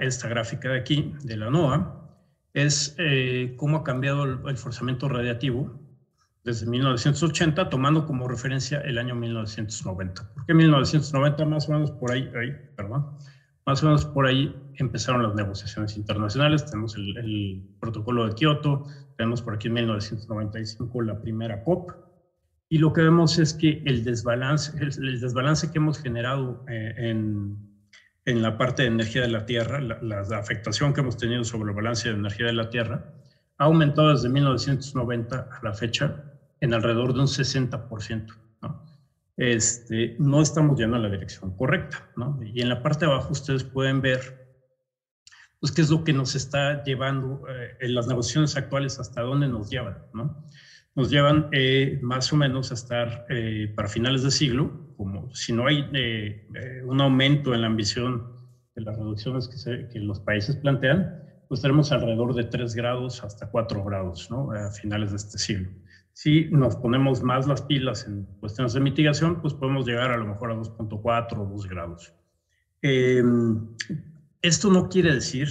D: esta gráfica de aquí, de la NOAA, es eh, cómo ha cambiado el, forzamiento radiativo desde 1980, tomando como referencia el año 1990. ¿Por qué 1990? Más o menos por ahí, ahí perdón, más o menos por ahí empezaron las negociaciones internacionales. Tenemos el, el, protocolo de Kioto, tenemos por aquí en 1995 la primera COP. Y lo que vemos es que el desbalance, el, desbalance que hemos generado eh, en, en, la parte de energía de la Tierra, la, la, afectación que hemos tenido sobre el balance de energía de la Tierra, ha aumentado desde 1990 a la fecha en alrededor de un 60%. ¿no? Este, no estamos yendo en la dirección correcta. ¿no? Y en la parte de abajo ustedes pueden ver pues, qué es lo que nos está llevando eh, en las negociaciones actuales, hasta dónde nos llevan. ¿no? Nos llevan eh, más o menos a estar eh, para finales de siglo, como si no hay un aumento en la ambición de las reducciones que, se, que los países plantean, pues tenemos alrededor de 3 grados hasta 4 grados ¿no? a finales de este siglo. Si nos ponemos más las pilas en cuestiones de mitigación, pues podemos llegar a lo mejor a 2.4 o 2 grados. Eh, esto no quiere decir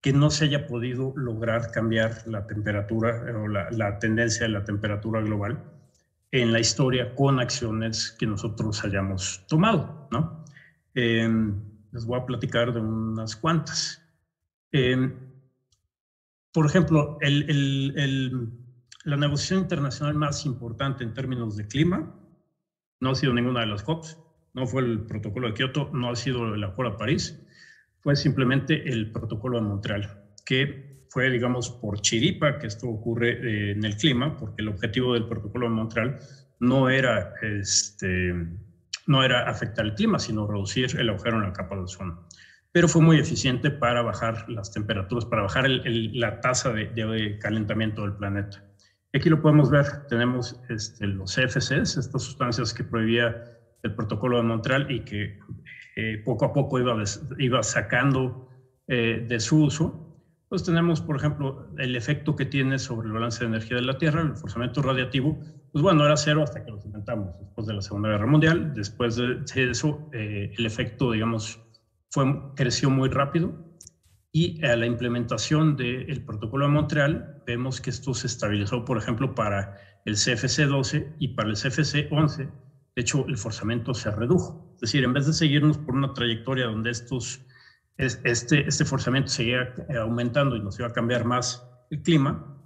D: que no se haya podido lograr cambiar la temperatura o la, la tendencia de la temperatura global en la historia con acciones que nosotros hayamos tomado, ¿no? Eh, les voy a platicar de unas cuantas. Eh, por ejemplo, la negociación internacional más importante en términos de clima no ha sido ninguna de las COPs, no fue el protocolo de Kioto, no ha sido el Acuerdo de París, fue simplemente el protocolo de Montreal, que fue, digamos, por chiripa que esto ocurre eh, en el clima, porque el objetivo del protocolo de Montreal no era, este, no era afectar el clima, sino reducir el agujero en la capa de ozono pero fue muy eficiente para bajar las temperaturas, para bajar la tasa de, calentamiento del planeta. Aquí lo podemos ver, tenemos este, los CFCs, estas sustancias que prohibía el protocolo de Montreal y que eh, poco a poco iba, iba sacando eh, de su uso. Pues tenemos, por ejemplo, el efecto que tiene sobre el balance de energía de la Tierra, el forzamiento radiativo, pues bueno, era cero hasta que lo inventamos después de la Segunda Guerra Mundial. Después de eso, eh, el efecto, digamos, fue, creció muy rápido y a la implementación del protocolo de Montreal vemos que esto se estabilizó, por ejemplo, para el CFC 12 y para el CFC 11. De hecho, el forzamiento se redujo. Es decir, en vez de seguirnos por una trayectoria donde estos, este, este forzamiento seguía aumentando y nos iba a cambiar más el clima,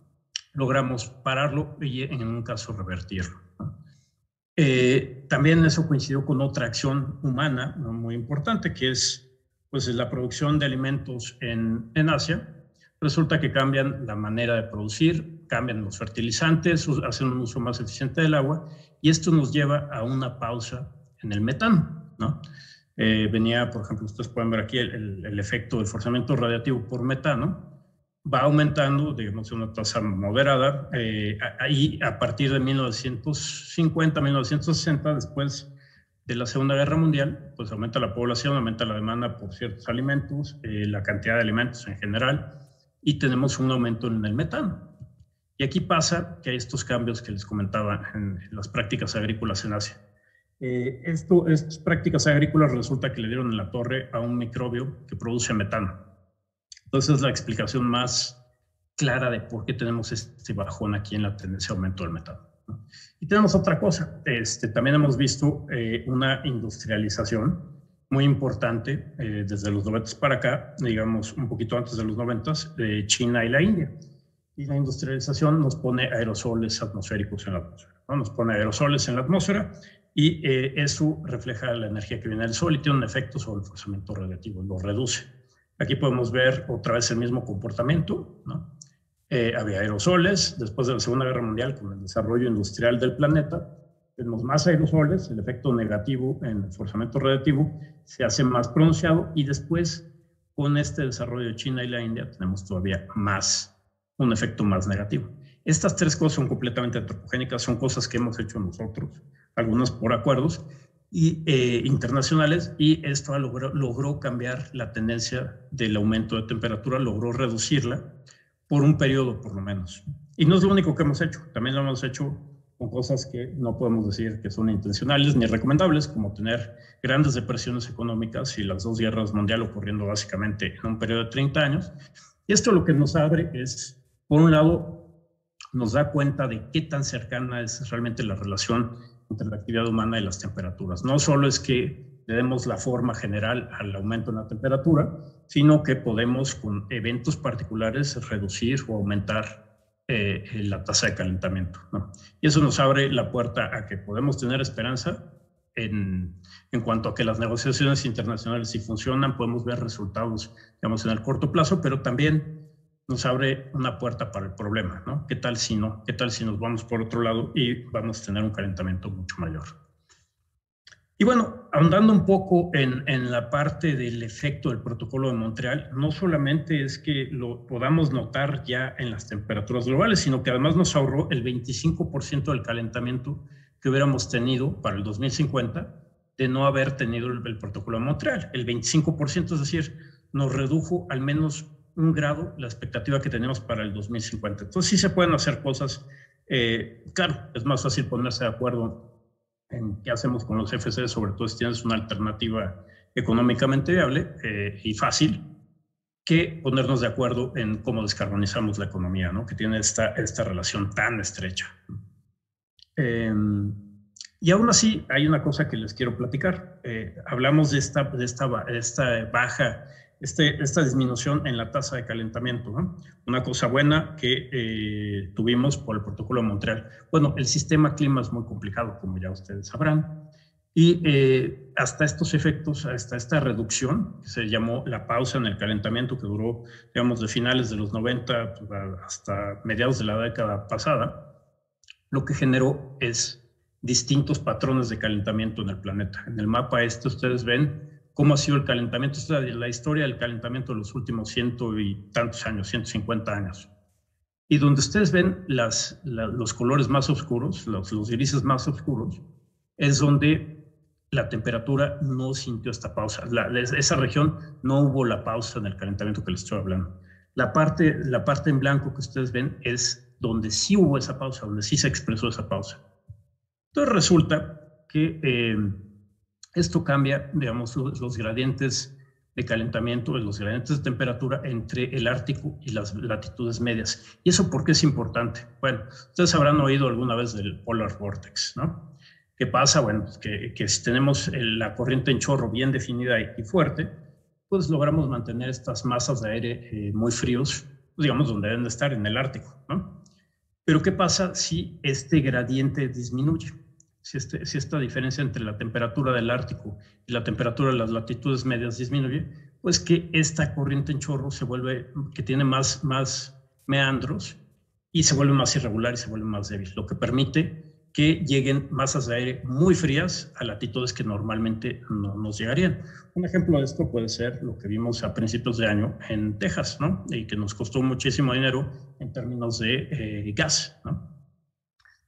D: logramos pararlo y en un caso revertirlo. Eh, también eso coincidió con otra acción humana muy importante, que es pues la producción de alimentos en, en Asia, resulta que cambian la manera de producir, cambian los fertilizantes, hacen un uso más eficiente del agua y esto nos lleva a una pausa en el metano, ¿no? Eh, venía, por ejemplo, ustedes pueden ver aquí el, el, efecto del forzamiento radiativo por metano, va aumentando, digamos, una tasa moderada, eh, ahí a partir de 1950, 1960, después de la Segunda Guerra Mundial, pues aumenta la población, aumenta la demanda por ciertos alimentos, eh, la cantidad de alimentos en general, y tenemos un aumento en el metano. Y aquí pasa que hay estos cambios que les comentaba en, las prácticas agrícolas en Asia. Eh, esto, estas prácticas agrícolas resulta que le dieron en la torre a un microbio que produce metano. Entonces, la explicación más clara de por qué tenemos este bajón aquí en la tendencia de aumento del metano. Y tenemos otra cosa, este, también hemos visto eh, una industrialización muy importante eh, desde los 90 para acá, digamos un poquito antes de los 90, de China y la India. Y la industrialización nos pone aerosoles atmosféricos en la atmósfera, ¿no? nos pone aerosoles en la atmósfera y eh, eso refleja la energía que viene del sol y tiene un efecto sobre el forzamiento radiativo, lo reduce. Aquí podemos ver otra vez el mismo comportamiento, ¿no? Eh, había aerosoles, después de la Segunda Guerra Mundial, con el desarrollo industrial del planeta, tenemos más aerosoles, el efecto negativo en el forzamiento radiativo se hace más pronunciado y después con este desarrollo de China y la India tenemos todavía más, un efecto más negativo. Estas tres cosas son completamente antropogénicas, son cosas que hemos hecho nosotros, algunas por acuerdos y, eh, internacionales, y esto logró, logró cambiar la tendencia del aumento de temperatura, logró reducirla por un periodo por lo menos. Y no es lo único que hemos hecho, también lo hemos hecho con cosas que no podemos decir que son intencionales ni recomendables, como tener grandes depresiones económicas y las dos guerras mundiales ocurriendo básicamente en un periodo de 30 años. Y esto lo que nos abre es, por un lado, nos da cuenta de qué tan cercana es realmente la relación entre la actividad humana y las temperaturas. No solo es que le demos la forma general al aumento en la temperatura, sino que podemos con eventos particulares reducir o aumentar eh, la tasa de calentamiento. Y eso nos abre la puerta a que podemos tener esperanza en, en, cuanto a que las negociaciones internacionales si funcionan, podemos ver resultados, digamos, en el corto plazo, pero también nos abre una puerta para el problema, ¿no? ¿Qué tal si no? ¿Qué tal si nos vamos por otro lado y vamos a tener un calentamiento mucho mayor? Y bueno, ahondando un poco en, en, la parte del efecto del protocolo de Montreal, no solamente es que lo podamos notar ya en las temperaturas globales, sino que además nos ahorró el 25% del calentamiento que hubiéramos tenido para el 2050 de no haber tenido el, el protocolo de Montreal. El 25%, es decir, nos redujo al menos un grado la expectativa que tenemos para el 2050. Entonces sí se pueden hacer cosas. Eh, claro, es más fácil ponerse de acuerdo en qué hacemos con los FC, sobre todo si tienes una alternativa económicamente viable eh, y fácil, que ponernos de acuerdo en cómo descarbonizamos la economía, ¿no? que tiene esta, esta relación tan estrecha. Em, y aún así, hay una cosa que les quiero platicar. Eh, hablamos de esta, de esta, esta baja este, esta disminución en la tasa de calentamiento. Una cosa buena que eh, tuvimos por el protocolo de Montreal. Bueno, el sistema clima es muy complicado, como ya ustedes sabrán, y eh, hasta estos efectos, hasta esta reducción, que se llamó la pausa en el calentamiento, que duró, digamos, de finales de los 90 pues, hasta mediados de la década pasada, lo que generó es distintos patrones de calentamiento en el planeta. En el mapa este ustedes ven cómo ha sido el calentamiento, esta es la historia del calentamiento de los últimos ciento y tantos años, 150 años. Y donde ustedes ven las, los colores más oscuros, los, los grises más oscuros, es donde la temperatura no sintió esta pausa. esa región no hubo la pausa en el calentamiento que les estoy hablando. La parte, la parte en blanco que ustedes ven es donde sí hubo esa pausa, donde sí se expresó esa pausa. Entonces resulta que eh, esto cambia, digamos, los, gradientes de calentamiento, los gradientes de temperatura entre el Ártico y las latitudes medias. ¿Y eso por qué es importante? Bueno, ustedes habrán oído alguna vez del Polar Vortex, ¿no? ¿Qué pasa? Bueno, pues que, si tenemos la corriente en chorro bien definida y, fuerte, pues logramos mantener estas masas de aire eh, muy fríos, digamos, donde deben de estar, en el Ártico, ¿no? Pero ¿qué pasa si este gradiente disminuye? Este, si, esta diferencia entre la temperatura del Ártico y la temperatura de las latitudes medias disminuye, pues que esta corriente en chorro se vuelve, que tiene más, más meandros y se vuelve más irregular y se vuelve más débil, lo que permite que lleguen masas de aire muy frías a latitudes que normalmente no nos llegarían. Un ejemplo de esto puede ser lo que vimos a principios de año en Texas, ¿no? Y que nos costó muchísimo dinero en términos de eh, gas, ¿no?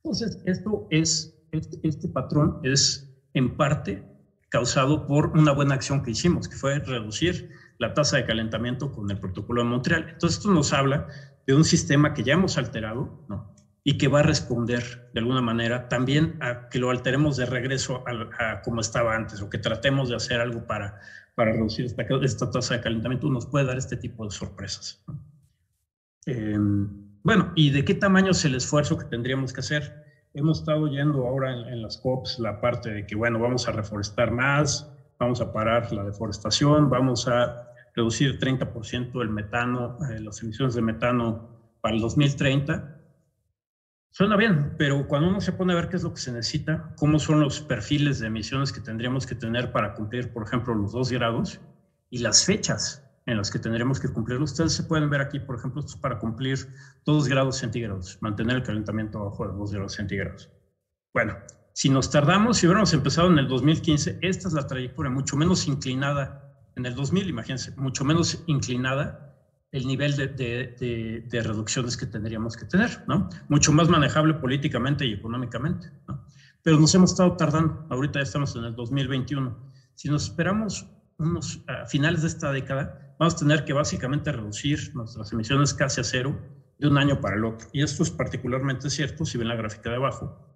D: Entonces, esto es este, este, patrón es en parte causado por una buena acción que hicimos, que fue reducir la tasa de calentamiento con el protocolo de Montreal. Entonces, esto nos habla de un sistema que ya hemos alterado, ¿no? Y que va a responder de alguna manera también a que lo alteremos de regreso a, como estaba antes, o que tratemos de hacer algo para, para reducir esta, esta tasa de calentamiento, nos puede dar este tipo de sorpresas. Em, bueno, ¿y de qué tamaño es el esfuerzo que tendríamos que hacer? Hemos estado yendo ahora en, las COPs la parte de que, bueno, vamos a reforestar más, vamos a parar la deforestación, vamos a reducir 30% el metano, eh, las emisiones de metano para el 2030. Suena bien, pero cuando uno se pone a ver qué es lo que se necesita, cómo son los perfiles de emisiones que tendríamos que tener para cumplir, por ejemplo, los dos grados y las fechas en las que tendremos que cumplir. Ustedes se pueden ver aquí, por ejemplo, esto es para cumplir 2 grados centígrados, mantener el calentamiento abajo de 2 grados centígrados. Bueno, si nos tardamos, si hubiéramos empezado en el 2015, esta es la trayectoria mucho menos inclinada. En el 2000, imagínense, mucho menos inclinada el nivel de, de, de, reducciones que tendríamos que tener, ¿no? Mucho más manejable políticamente y económicamente, ¿no? Pero nos hemos estado tardando, ahorita ya estamos en el 2021. Si nos esperamos unos a finales de esta década, vamos a tener que básicamente reducir nuestras emisiones casi a cero de un año para el otro. Y esto es particularmente cierto, si ven la gráfica de abajo,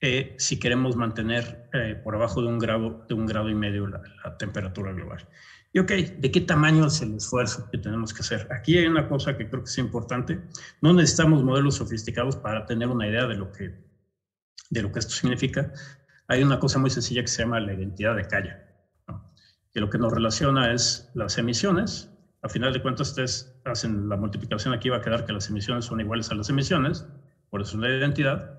D: eh, si queremos mantener eh, por abajo de un grado, de un grado y medio la, temperatura global. Y ok, ¿de qué tamaño es el esfuerzo que tenemos que hacer? Aquí hay una cosa que creo que es importante. No necesitamos modelos sofisticados para tener una idea de lo que, de lo que esto significa. Hay una cosa muy sencilla que se llama la identidad de calle, que lo que nos relaciona es las emisiones. A final de cuentas, ustedes hacen la multiplicación aquí, va a quedar que las emisiones son iguales a las emisiones, por eso es una identidad.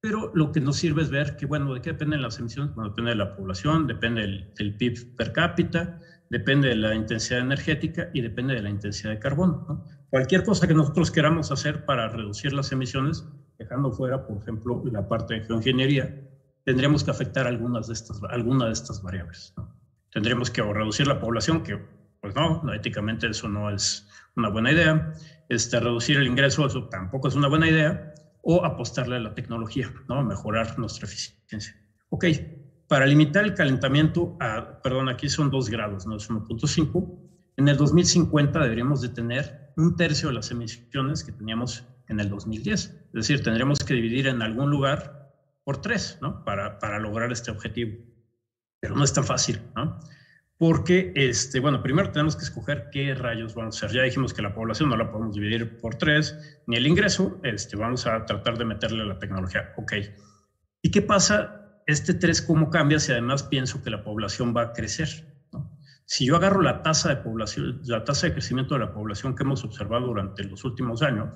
D: Pero lo que nos sirve es ver que, bueno, ¿de qué dependen las emisiones? Bueno, depende de la población, depende del, del PIB per cápita, depende de la intensidad energética y depende de la intensidad de carbono. Cualquier cosa que nosotros queramos hacer para reducir las emisiones, dejando fuera, por ejemplo, la parte de geoingeniería, tendríamos que afectar algunas de estas, alguna de estas variables. Tendríamos que reducir la población, que pues no, éticamente eso no es una buena idea. Este, reducir el ingreso, eso tampoco es una buena idea. O apostarle a la tecnología, ¿no? mejorar nuestra eficiencia. Ok, para limitar el calentamiento a, perdón, aquí son 2 grados, no es 1.5, en el 2050 deberíamos de tener un tercio de las emisiones que teníamos en el 2010. Es decir, tendremos que dividir en algún lugar por tres, ¿no? Para, para lograr este objetivo. Pero no es tan fácil, ¿no? Porque, este, bueno, primero tenemos que escoger qué rayos vamos a hacer. Ya dijimos que la población no la podemos dividir por tres, ni el ingreso, este, vamos a tratar de meterle la tecnología. Ok. ¿Y qué pasa este 3 cómo cambia si además pienso que la población va a crecer. Si yo agarro la tasa de población, la tasa de crecimiento de la población que hemos observado durante los últimos años,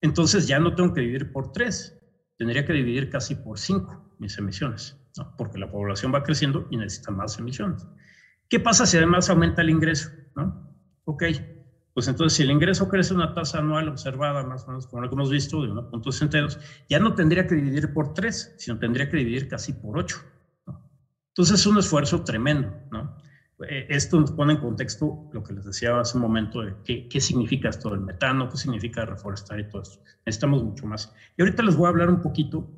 D: entonces ya no tengo que dividir por 3, tendría que dividir casi por 5 mis emisiones, porque la población va creciendo y necesita más emisiones. ¿Qué pasa si además aumenta el ingreso? ¿no? Ok, pues entonces si el ingreso crece una tasa anual observada más o menos como lo que hemos visto de 1.62, ya no tendría que dividir por 3, sino tendría que dividir casi por 8. Entonces es un esfuerzo tremendo. ¿no? Eh, esto nos pone en contexto lo que les decía hace un momento de qué, qué significa esto del metano, qué significa reforestar y todo esto. Necesitamos mucho más. Y ahorita les voy a hablar un poquito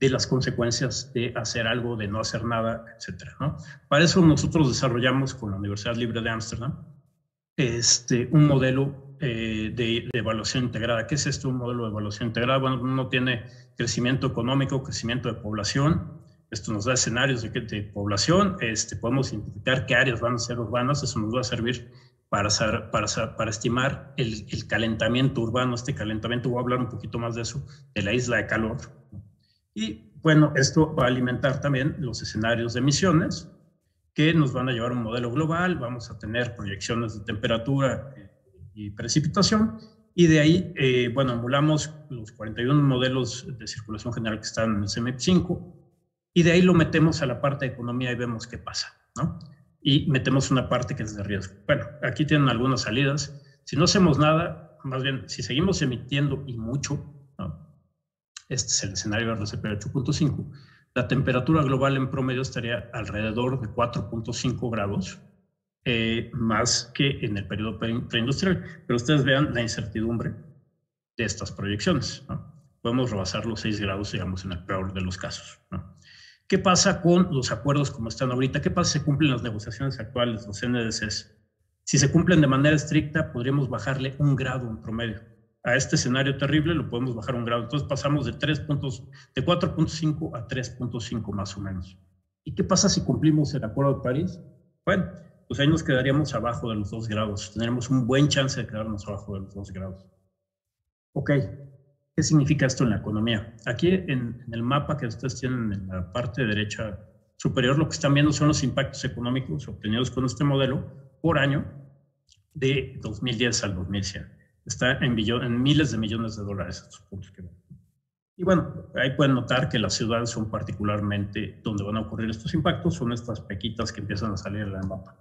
D: de las consecuencias de hacer algo, de no hacer nada, etcétera. ¿no? Para eso nosotros desarrollamos con la Universidad Libre de Ámsterdam este, un modelo eh, de, evaluación integrada. ¿Qué es esto, un modelo de evaluación integrada? Bueno, uno tiene crecimiento económico, crecimiento de población. Esto nos da escenarios de, de población. Este, podemos identificar qué áreas van a ser urbanas. Eso nos va a servir para, para, para estimar el, el, calentamiento urbano. Este calentamiento, voy a hablar un poquito más de eso, de la isla de calor. Y bueno, esto va a alimentar también los escenarios de emisiones que nos van a llevar un modelo global, vamos a tener proyecciones de temperatura eh, y precipitación, y de ahí, eh, bueno, emulamos los 41 modelos de circulación general que están en el CMEP5, y de ahí lo metemos a la parte de economía y vemos qué pasa, ¿no? Y metemos una parte que es de riesgo. Bueno, aquí tienen algunas salidas. Si no hacemos nada, más bien, si seguimos emitiendo y mucho. Este es el escenario RCP 8.5, la temperatura global en promedio estaría alrededor de 4.5 grados eh, más que en el periodo preindustrial. Pero ustedes vean la incertidumbre de estas proyecciones. Podemos rebasar los 6 grados, digamos, en el peor de los casos. ¿Qué pasa con los acuerdos como están ahorita? ¿Qué pasa si se cumplen las negociaciones actuales, los NDCs? Si se cumplen de manera estricta, podríamos bajarle un grado en promedio a este escenario terrible lo podemos bajar un grado. Entonces pasamos de, 3 puntos, de 4.5 a 3.5 más o menos. ¿Y qué pasa si cumplimos el Acuerdo de París? Bueno, pues ahí nos quedaríamos abajo de los 2 grados. Tendremos un buen chance de quedarnos abajo de los 2 grados. Ok, ¿qué significa esto en la economía? Aquí en, en el mapa que ustedes tienen en la parte derecha superior, lo que están viendo son los impactos económicos obtenidos con este modelo por año de 2010 al 2100 está en, en miles de millones de dólares estos puntos que Y bueno, ahí pueden notar que las ciudades son particularmente donde van a ocurrir estos impactos, son estas pequitas que empiezan a salir en el mapa.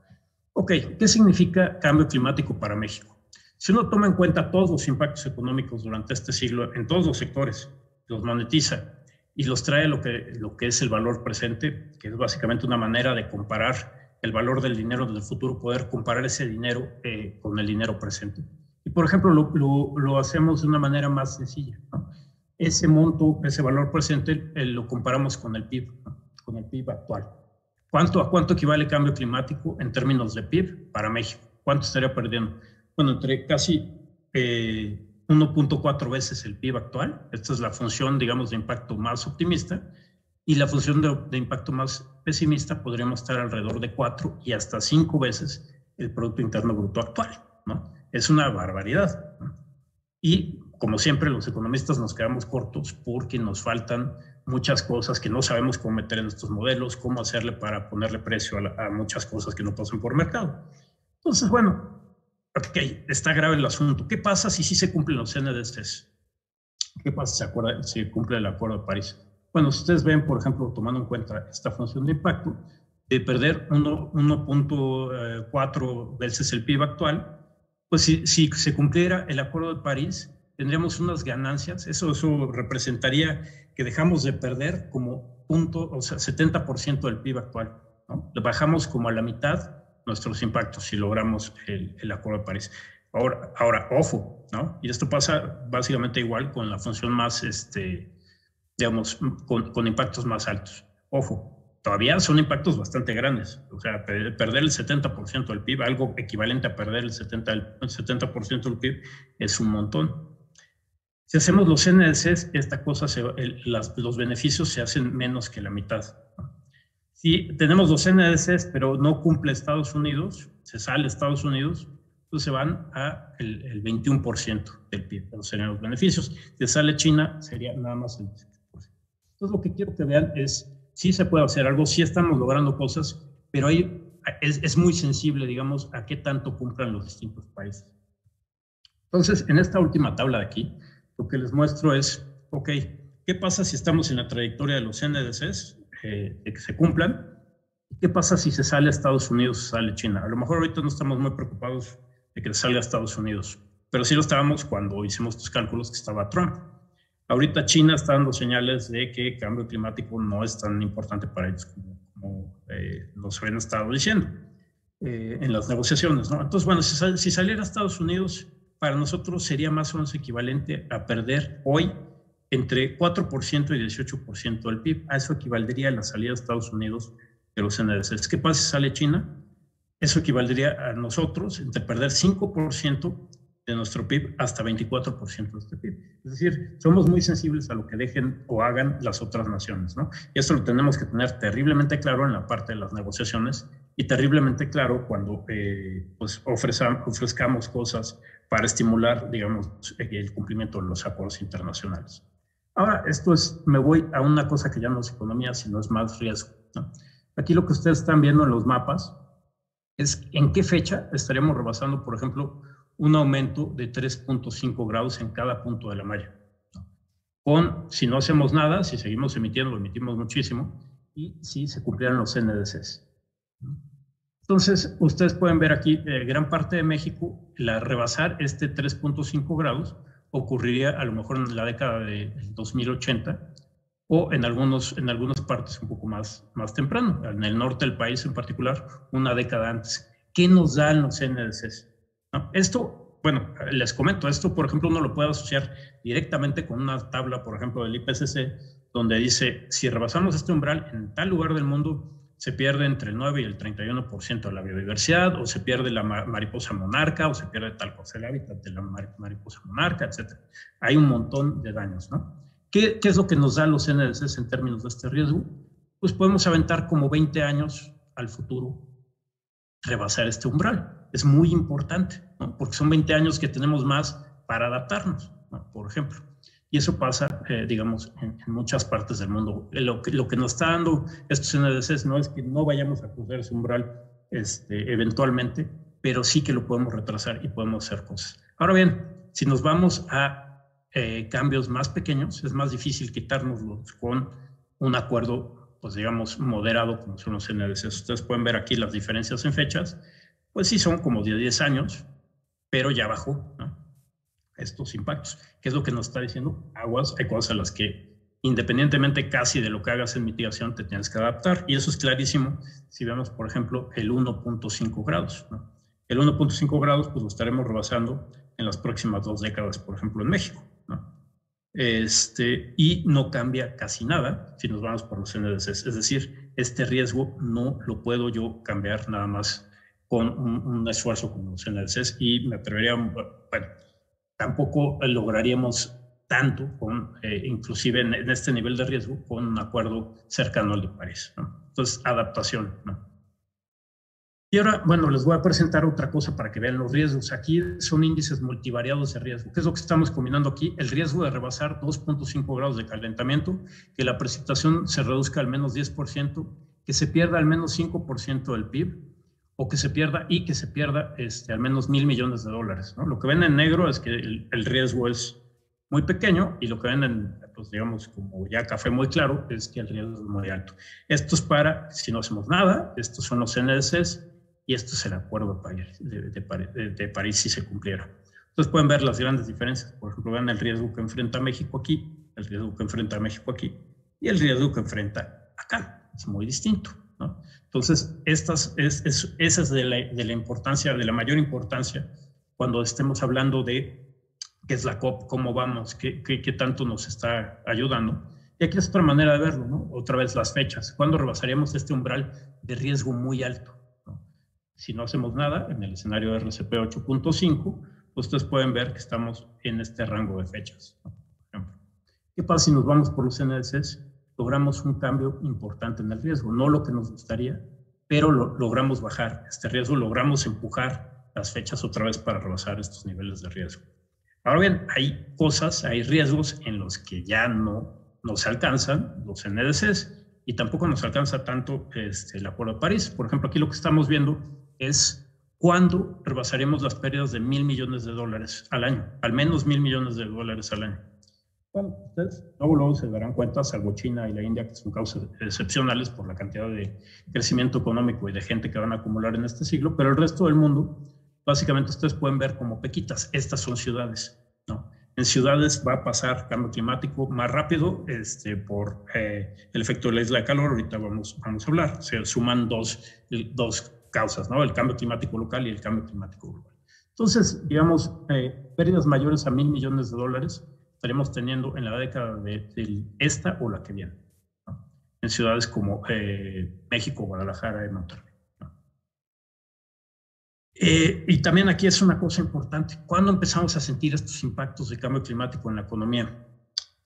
D: Ok, ¿qué significa cambio climático para México? Si uno toma en cuenta todos los impactos económicos durante este siglo en todos los sectores, los monetiza y los trae lo que, lo que es el valor presente, que es básicamente una manera de comparar el valor del dinero del futuro, poder comparar ese dinero eh, con el dinero presente y, por ejemplo, lo, lo, hacemos de una manera más sencilla. Ese monto, ese valor presente, eh, lo comparamos con el PIB, con el PIB actual. ¿Cuánto, ¿A cuánto equivale el cambio climático en términos de PIB para México? ¿Cuánto estaría perdiendo? Bueno, entre casi 1.4 eh, veces el PIB actual. Esta es la función, digamos, de impacto más optimista. y la función de, impacto más pesimista podríamos estar alrededor de cuatro y hasta cinco veces el Producto Interno Bruto actual. ¿no? Es una barbaridad. Y como siempre, los economistas nos quedamos cortos porque nos faltan muchas cosas que no sabemos cómo meter en estos modelos, cómo hacerle para ponerle precio a, muchas cosas que no pasan por mercado. Entonces, bueno, ok, está grave el asunto. ¿Qué pasa si sí se cumplen los NDCs? ¿Qué pasa si se, cumple el Acuerdo de París? Bueno, si ustedes ven, por ejemplo, tomando en cuenta esta función de impacto, de perder 1.4 veces el PIB actual, pues si, si, se cumpliera el Acuerdo de París, tendríamos unas ganancias. Eso, eso representaría que dejamos de perder como punto, o sea, 70% del PIB actual. ¿no? Bajamos como a la mitad nuestros impactos si logramos el, el Acuerdo de París. Ahora, ahora, ojo, ¿no? Y esto pasa básicamente igual con la función más, este, digamos, con, impactos más altos. Ojo, todavía son impactos bastante grandes. O sea, perder el 70% del PIB, algo equivalente a perder el 70%, el 70 del PIB, es un montón. Si hacemos los NLCs, esta cosa, se, los beneficios se hacen menos que la mitad. Si tenemos los NLCs, pero no cumple Estados Unidos, se sale Estados Unidos, pues se van a el, 21% del PIB, esos serían los beneficios. Si sale China, sería nada más el entonces, lo que quiero que vean es, sí se puede hacer algo, sí estamos logrando cosas, pero ahí es, es muy sensible, digamos, a qué tanto cumplan los distintos países. Entonces, en esta última tabla de aquí, lo que les muestro es, ok, ¿qué pasa si estamos en la trayectoria de los NDCs, eh, de que se cumplan? ¿Qué pasa si se sale a Estados Unidos o sale China? A lo mejor ahorita no estamos muy preocupados de que salga a Estados Unidos, pero sí lo estábamos cuando hicimos estos cálculos que estaba Trump. Ahorita China está dando señales de que el cambio climático no es tan importante para ellos como, eh, nos habían estado diciendo eh, en las negociaciones. ¿no? Entonces, bueno, si, saliera a Estados Unidos, para nosotros sería más o menos equivalente a perder hoy entre 4% y 18% del PIB. A eso equivaldría la salida de Estados Unidos de los NDCs. ¿Qué pasa si sale China? Eso equivaldría a nosotros entre perder 5% de nuestro PIB hasta 24% de este PIB. Es decir, somos muy sensibles a lo que dejen o hagan las otras naciones, ¿no? Y esto lo tenemos que tener terriblemente claro en la parte de las negociaciones y terriblemente claro cuando eh, pues ofrezcamos cosas para estimular, digamos, el cumplimiento de los acuerdos internacionales. Ahora, esto es, me voy a una cosa que ya no es economía, sino es más riesgo. ¿no? Aquí lo que ustedes están viendo en los mapas es en qué fecha estaríamos rebasando, por ejemplo, un aumento de 3.5 grados en cada punto de la malla. Con, si no hacemos nada, si seguimos emitiendo, lo emitimos muchísimo, y si se cumplieran los NDCs. Entonces, ustedes pueden ver aquí, eh, gran parte de México, la rebasar este 3.5 grados ocurriría a lo mejor en la década de 2080 o en, algunos, en algunas partes un poco más, más temprano, en el norte del país en particular, una década antes. ¿Qué nos dan los NDCs? Esto, bueno, les comento, esto por ejemplo uno lo puede asociar directamente con una tabla, por ejemplo, del IPCC, donde dice, si rebasamos este umbral en tal lugar del mundo, se pierde entre el 9 y el 31% de la biodiversidad, o se pierde la mariposa monarca, o se pierde tal cosa el hábitat de la mariposa monarca, etc. Hay un montón de daños, ¿no? ¿Qué, ¿Qué, es lo que nos da los NDCs en términos de este riesgo? Pues podemos aventar como 20 años al futuro rebasar este umbral es muy importante, porque son 20 años que tenemos más para adaptarnos, por ejemplo. Y eso pasa, eh, digamos, en, muchas partes del mundo. Eh, lo que, lo que nos está dando estos NDCs no es que no vayamos a cruzar ese umbral este, eventualmente, pero sí que lo podemos retrasar y podemos hacer cosas. Ahora bien, si nos vamos a eh, cambios más pequeños, es más difícil quitárnoslos con un acuerdo, pues digamos, moderado como son los NDCs. Ustedes pueden ver aquí las diferencias en fechas pues sí son como de 10 años, pero ya bajó estos impactos. ¿Qué es lo que nos está diciendo? Aguas, hay cosas a las que independientemente casi de lo que hagas en mitigación, te tienes que adaptar. Y eso es clarísimo si vemos, por ejemplo, el 1.5 grados. El 1.5 grados, pues lo estaremos rebasando en las próximas dos décadas, por ejemplo, en México. Este, y no cambia casi nada si nos vamos por los NDCs. Es decir, este riesgo no lo puedo yo cambiar nada más con un, esfuerzo como los NLCs y me atrevería, bueno, tampoco lograríamos tanto, con, eh, inclusive en, este nivel de riesgo, con un acuerdo cercano al de París. Entonces, adaptación. Y ahora, bueno, les voy a presentar otra cosa para que vean los riesgos. Aquí son índices multivariados de riesgo. ¿Qué es lo que estamos combinando aquí? El riesgo de rebasar 2.5 grados de calentamiento, que la precipitación se reduzca al menos 10%, que se pierda al menos 5% del PIB, o que se pierda y que se pierda este, al menos mil millones de dólares. ¿no? Lo que ven en negro es que el, riesgo es muy pequeño y lo que ven en, pues digamos, como ya café muy claro, es que el riesgo es muy alto. Esto es para, si no hacemos nada, estos son los NDCs y esto es el acuerdo de, de, de, París si se cumpliera. Entonces pueden ver las grandes diferencias. Por ejemplo, ven el riesgo que enfrenta México aquí, el riesgo que enfrenta México aquí y el riesgo que enfrenta acá. Es muy distinto. ¿no? Entonces, es, es, esa es de la, de importancia, de la mayor importancia cuando estemos hablando de qué es la COP, cómo vamos, qué, tanto nos está ayudando. Y aquí es otra manera de verlo, ¿no? Otra vez las fechas. ¿Cuándo rebasaríamos este umbral de riesgo muy alto? Si no hacemos nada, en el escenario RCP 8.5, ustedes pueden ver que estamos en este rango de fechas. ¿Qué pasa si nos vamos por los NDCs? Logramos un cambio importante en el riesgo, no lo que nos gustaría, pero lo, logramos bajar este riesgo, logramos empujar las fechas otra vez para rebasar estos niveles de riesgo. Ahora bien, hay cosas, hay riesgos en los que ya no nos alcanzan los NDCs y tampoco nos alcanza tanto este, el Acuerdo de París. Por ejemplo, aquí lo que estamos viendo es cuándo rebasaremos las pérdidas de mil millones de dólares al año, al menos mil millones de dólares al año. Bueno, ustedes luego, luego se darán cuenta, salvo China y la India, que son causas excepcionales por la cantidad de crecimiento económico y de gente que van a acumular en este siglo, pero el resto del mundo, básicamente ustedes pueden ver como pequitas, estas son ciudades, ¿no? En ciudades va a pasar cambio climático más rápido este, por eh, el efecto de la isla de calor, ahorita vamos, vamos a hablar, se suman dos, dos causas, ¿no? El cambio climático local y el cambio climático global. Entonces, digamos, eh, pérdidas mayores a mil millones de dólares, estaremos teniendo en la década de, esta o la que viene, en ciudades como eh, México, Guadalajara y Monterrey. Eh, y también aquí es una cosa importante, ¿cuándo empezamos a sentir estos impactos de cambio climático en la economía?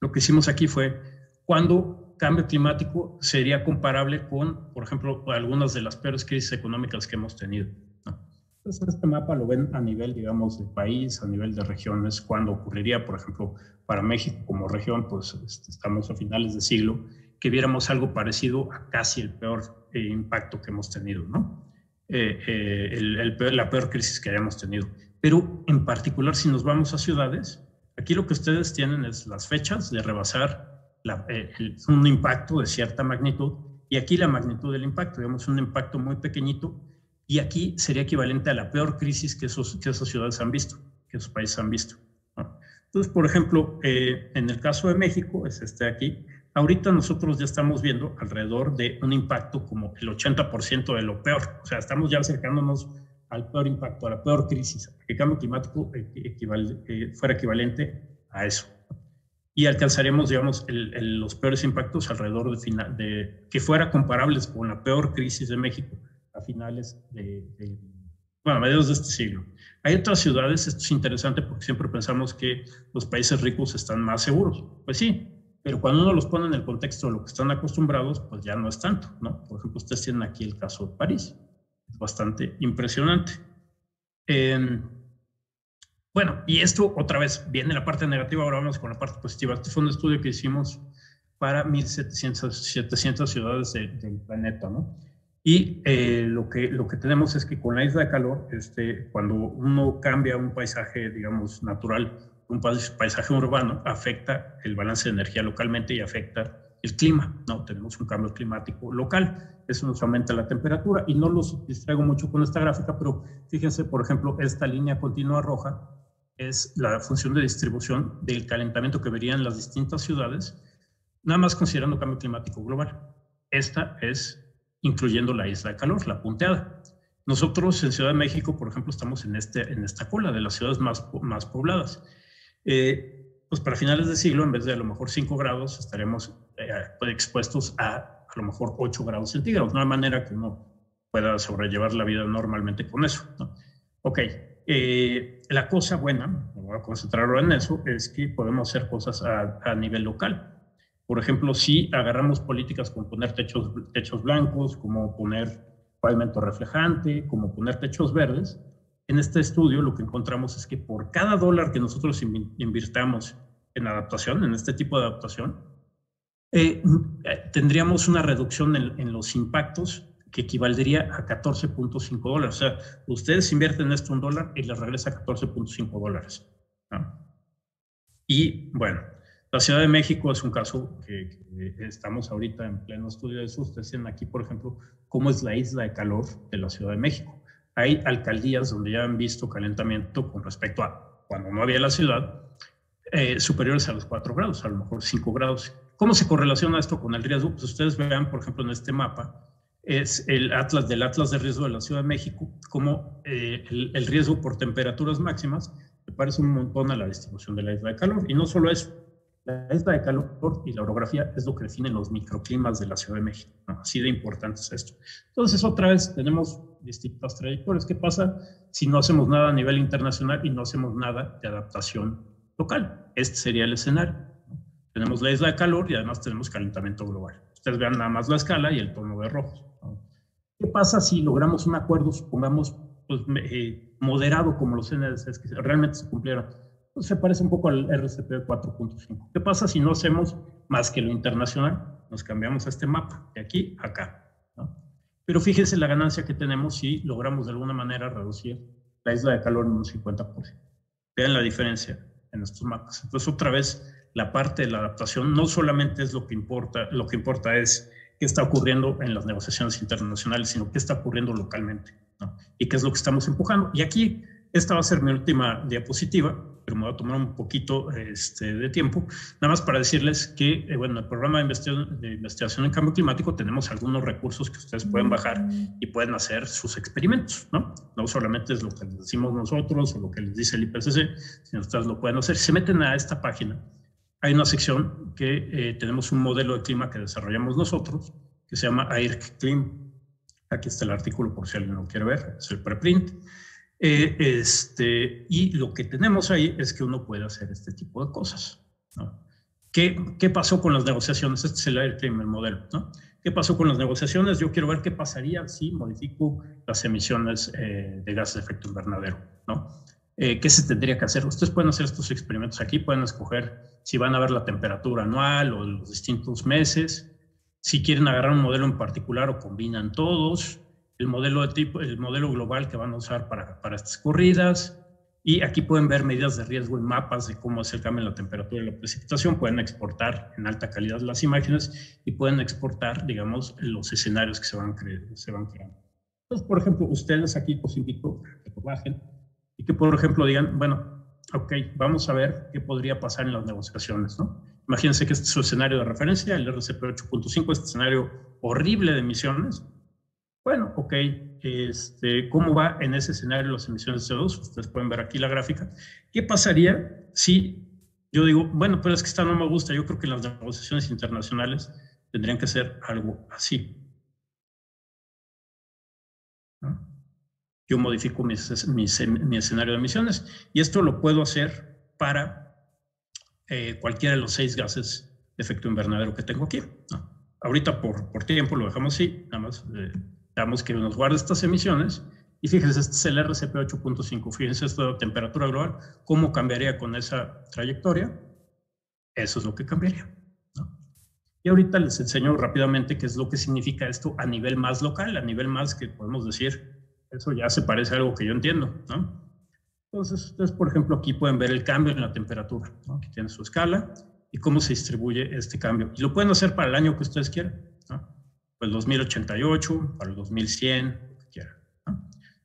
D: Lo que hicimos aquí fue cuando cambio climático sería comparable con, por ejemplo, algunas de las peores crisis económicas que hemos tenido. Entonces, este mapa lo ven a nivel, digamos, de país, a nivel de regiones, cuando ocurriría, por ejemplo, para México como región, pues este, estamos a finales de siglo, que viéramos algo parecido a casi el peor eh, impacto que hemos tenido, ¿no? Eh, eh, el, la peor crisis que hayamos tenido. Pero en particular, si nos vamos a ciudades, aquí lo que ustedes tienen es las fechas de rebasar un impacto de cierta magnitud y aquí la magnitud del impacto, digamos, un impacto muy pequeñito y aquí sería equivalente a la peor crisis que, esos, que esas ciudades han visto, que esos países han visto. Entonces, por ejemplo, eh, en el caso de México, es este aquí, ahorita nosotros ya estamos viendo alrededor de un impacto como el 80% de lo peor. O sea, estamos ya acercándonos al peor impacto, a la peor crisis, que el cambio climático eh, fuera equivalente a eso. Y alcanzaremos, digamos, los peores impactos alrededor de, final, de que fuera comparables con la peor crisis de México a finales de, bueno, a mediados de este siglo. Hay otras ciudades, esto es interesante porque siempre pensamos que los países ricos están más seguros. Pues sí, pero cuando uno los pone en el contexto de lo que están acostumbrados, pues ya no es tanto, ¿no? Por ejemplo, ustedes tienen aquí el caso de París. Es bastante impresionante. bueno, y esto otra vez viene la parte negativa, ahora vamos con la parte positiva. Este fue un estudio que hicimos para 1.700 ciudades del planeta, ¿no? Y eh, lo, que, lo que tenemos es que con la isla de calor, este, cuando uno cambia un paisaje, digamos, natural, un paisaje urbano, afecta el balance de energía localmente y afecta el clima, ¿no? Tenemos un cambio climático local, eso nos aumenta la temperatura y no los distraigo mucho con esta gráfica, pero fíjense, por ejemplo, esta línea continua roja es la función de distribución del calentamiento que verían las distintas ciudades, nada más considerando cambio climático global. Esta es incluyendo la isla de calor, la punteada. Nosotros en Ciudad de México, por ejemplo, estamos en, este, en esta cola de las ciudades más, más pobladas. Eh, pues para finales de siglo, en vez de a lo mejor 5 grados, estaremos eh, expuestos a a lo mejor 8 grados centígrados. No hay manera que uno pueda sobrellevar la vida normalmente con eso. Ok, eh, la cosa buena, voy a concentrarlo en eso, es que podemos hacer cosas a, a nivel local. Por ejemplo, si agarramos políticas como poner techos, techos blancos, como poner pavimento reflejante, como poner techos verdes, en este estudio lo que encontramos es que por cada dólar que nosotros invirtamos en adaptación, en este tipo de adaptación, eh, tendríamos una reducción en, los impactos que equivaldría a 14.5 dólares. O sea, ustedes invierten esto un dólar y les regresa 14.5 dólares. Y bueno, la Ciudad de México es un caso que, estamos ahorita en pleno estudio de eso. Ustedes tienen aquí, por ejemplo, cómo es la isla de calor de la Ciudad de México. Hay alcaldías donde ya han visto calentamiento con respecto a cuando no había la ciudad, eh, superiores a los 4 grados, a lo mejor 5 grados. ¿Cómo se correlaciona esto con el riesgo? Pues ustedes vean, por ejemplo, en este mapa, es el Atlas del Atlas de riesgo de la Ciudad de México, como eh, el, el, riesgo por temperaturas máximas me parece un montón a la distribución de la isla de calor. Y no solo eso, la isla de calor y la orografía es lo que define los microclimas de la Ciudad de México. Así de importante es esto. Entonces, otra vez, tenemos distintas trayectorias. ¿Qué pasa si no hacemos nada a nivel internacional y no hacemos nada de adaptación local? Este sería el escenario. Tenemos la isla de calor y además tenemos calentamiento global. Ustedes vean nada más la escala y el tono de rojo. ¿Qué pasa si logramos un acuerdo, supongamos, pues, eh, moderado como los NDCs, que realmente se cumplieron? Se parece un poco al RCP 4.5. ¿Qué pasa si no hacemos más que lo internacional? Nos cambiamos a este mapa, de aquí a acá. Pero fíjense la ganancia que tenemos si logramos de alguna manera reducir la isla de calor en un 50%. Vean la diferencia en estos mapas. Entonces, otra vez, la parte de la adaptación no solamente es lo que importa, lo que importa es qué está ocurriendo en las negociaciones internacionales, sino qué está ocurriendo localmente y qué es lo que estamos empujando. Y aquí, esta va a ser mi última diapositiva pero me va a tomar un poquito este, de tiempo. Nada más para decirles que, eh, bueno, en el programa de investigación, de investigación en cambio climático tenemos algunos recursos que ustedes pueden bajar y pueden hacer sus experimentos, ¿no? No solamente es lo que les decimos nosotros o lo que les dice el IPCC, sino ustedes lo pueden hacer. Si se meten a esta página, hay una sección que eh, tenemos un modelo de clima que desarrollamos nosotros, que se llama AirClim. Aquí está el artículo por si alguien lo quiere ver, es el preprint. Eh, este, y lo que tenemos ahí es que uno puede hacer este tipo de cosas. ¿Qué, ¿Qué, pasó con las negociaciones? Este es el el modelo. ¿no? ¿Qué pasó con las negociaciones? Yo quiero ver qué pasaría si modifico las emisiones eh, de gases de efecto invernadero. ¿no? Eh, ¿Qué se tendría que hacer? Ustedes pueden hacer estos experimentos aquí, pueden escoger si van a ver la temperatura anual o los distintos meses, si quieren agarrar un modelo en particular o combinan todos, el modelo, de tipo, el modelo global que van a usar para, para estas corridas. Y aquí pueden ver medidas de riesgo en mapas de cómo es el cambio en la temperatura y la precipitación. Pueden exportar en alta calidad las imágenes y pueden exportar, digamos, los escenarios que se van, se van creando. Entonces, por ejemplo, ustedes aquí os invito a que bajen y que, por ejemplo, digan, bueno, ok, vamos a ver qué podría pasar en las negociaciones, ¿no? Imagínense que este es su escenario de referencia, el RCP 8.5, este escenario horrible de emisiones, bueno, ok, este, ¿cómo va en ese escenario las emisiones de CO2? Ustedes pueden ver aquí la gráfica. ¿Qué pasaría si yo digo, bueno, pero es que esta no me gusta, yo creo que las negociaciones internacionales tendrían que ser algo así. Yo modifico mi, escenario de emisiones y esto lo puedo hacer para eh, cualquiera de los seis gases de efecto invernadero que tengo aquí. Ahorita por, tiempo lo dejamos así, nada más. Eh, Damos que nos guarde estas emisiones. Y fíjense, este es el RCP 8.5. Fíjense esta temperatura global, ¿cómo cambiaría con esa trayectoria? Eso es lo que cambiaría. Y ahorita les enseño rápidamente qué es lo que significa esto a nivel más local, a nivel más que podemos decir, eso ya se parece a algo que yo entiendo. ¿no? Entonces, ustedes, por ejemplo, aquí pueden ver el cambio en la temperatura. ¿no? Aquí tiene su escala y cómo se distribuye este cambio. Y lo pueden hacer para el año que ustedes quieran. ¿no? El 2088, para el 2100, lo que quieran.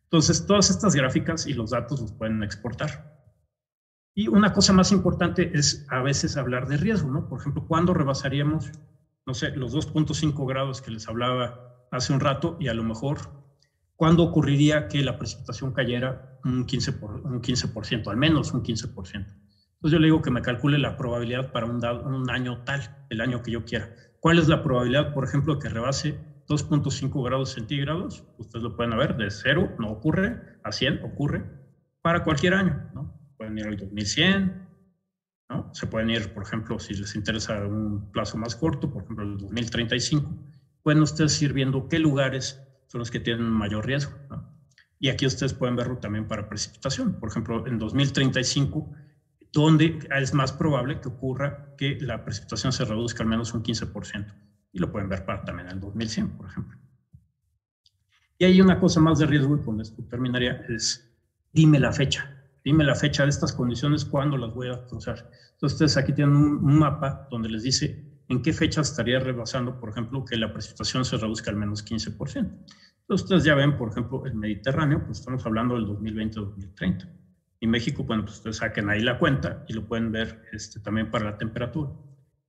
D: Entonces, todas estas gráficas y los datos los pueden exportar. Y una cosa más importante es a veces hablar de riesgo, ¿no? Por ejemplo, ¿cuándo rebasaríamos, no sé, los 2.5 grados que les hablaba hace un rato y a lo mejor, ¿cuándo ocurriría que la precipitación cayera un 15%, por, un 15% al menos un 15%? Entonces yo le digo que me calcule la probabilidad para un, un año tal, el año que yo quiera. ¿Cuál es la probabilidad, por ejemplo, que rebase 2.5 grados centígrados? Ustedes lo pueden ver, de cero no ocurre, a 100 ocurre, para cualquier año, ¿no? pueden ir al 2100, ¿no? Se pueden ir, por ejemplo, si les interesa un plazo más corto, por ejemplo, el 2035, pueden ustedes ir viendo qué lugares son los que tienen mayor riesgo. Y aquí ustedes pueden verlo también para precipitación. Por ejemplo, en 2035, donde es más probable que ocurra que la precipitación se reduzca al menos un 15%. Y lo pueden ver para también el 2100, por ejemplo. Y hay una cosa más de riesgo, y con esto terminaría, es dime la fecha. Dime la fecha de estas condiciones, cuándo las voy a cruzar. Entonces, ustedes aquí tienen un, mapa donde les dice en qué fecha estaría rebasando, por ejemplo, que la precipitación se reduzca al menos 15% ustedes ya ven, por ejemplo, el Mediterráneo, pues estamos hablando del 2020-2030. Y México, bueno, pues ustedes saquen ahí la cuenta y lo pueden ver este, también para la temperatura.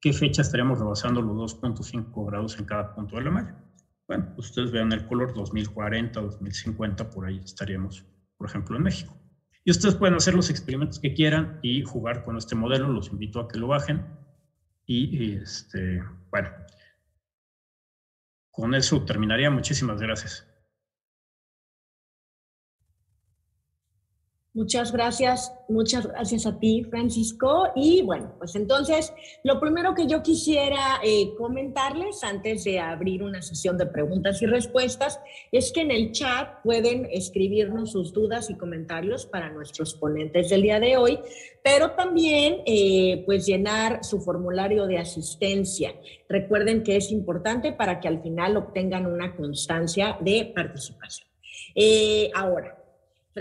D: ¿Qué fecha estaríamos rebasando los 2.5 grados en cada punto de la malla? Bueno, pues ustedes vean el color 2040, 2050, por ahí estaríamos, por ejemplo, en México. Y ustedes pueden hacer los experimentos que quieran y jugar con este modelo, los invito a que lo bajen. Y, este, bueno, con eso terminaría. Muchísimas gracias.
B: Muchas gracias, muchas gracias a ti, Francisco. Y bueno, pues entonces, lo primero que yo quisiera eh, comentarles antes de abrir una sesión de preguntas y respuestas es que en el chat pueden escribirnos sus dudas y comentarios para nuestros ponentes del día de hoy, pero también eh, pues llenar su formulario de asistencia. Recuerden que es importante para que al final obtengan una constancia de participación. Eh, ahora,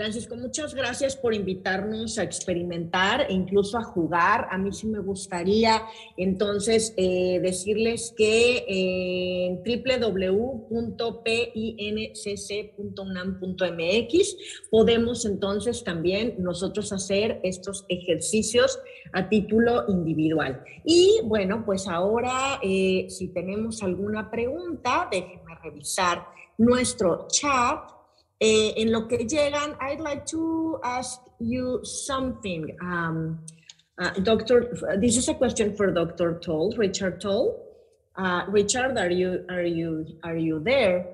B: Francisco, muchas gracias por invitarnos a experimentar e incluso a jugar. A mí sí me gustaría entonces eh, decirles que en www.pincc.unam.mx podemos entonces también nosotros hacer estos ejercicios a título individual. Y bueno, pues ahora eh, si tenemos alguna pregunta, déjenme revisar nuestro chat Eh, en lo que llegan, I'd like to ask you something. Um, uh, Doctor, this is a question for Dr. Tol, Richard Tol. Uh, Richard, are you are you are you there?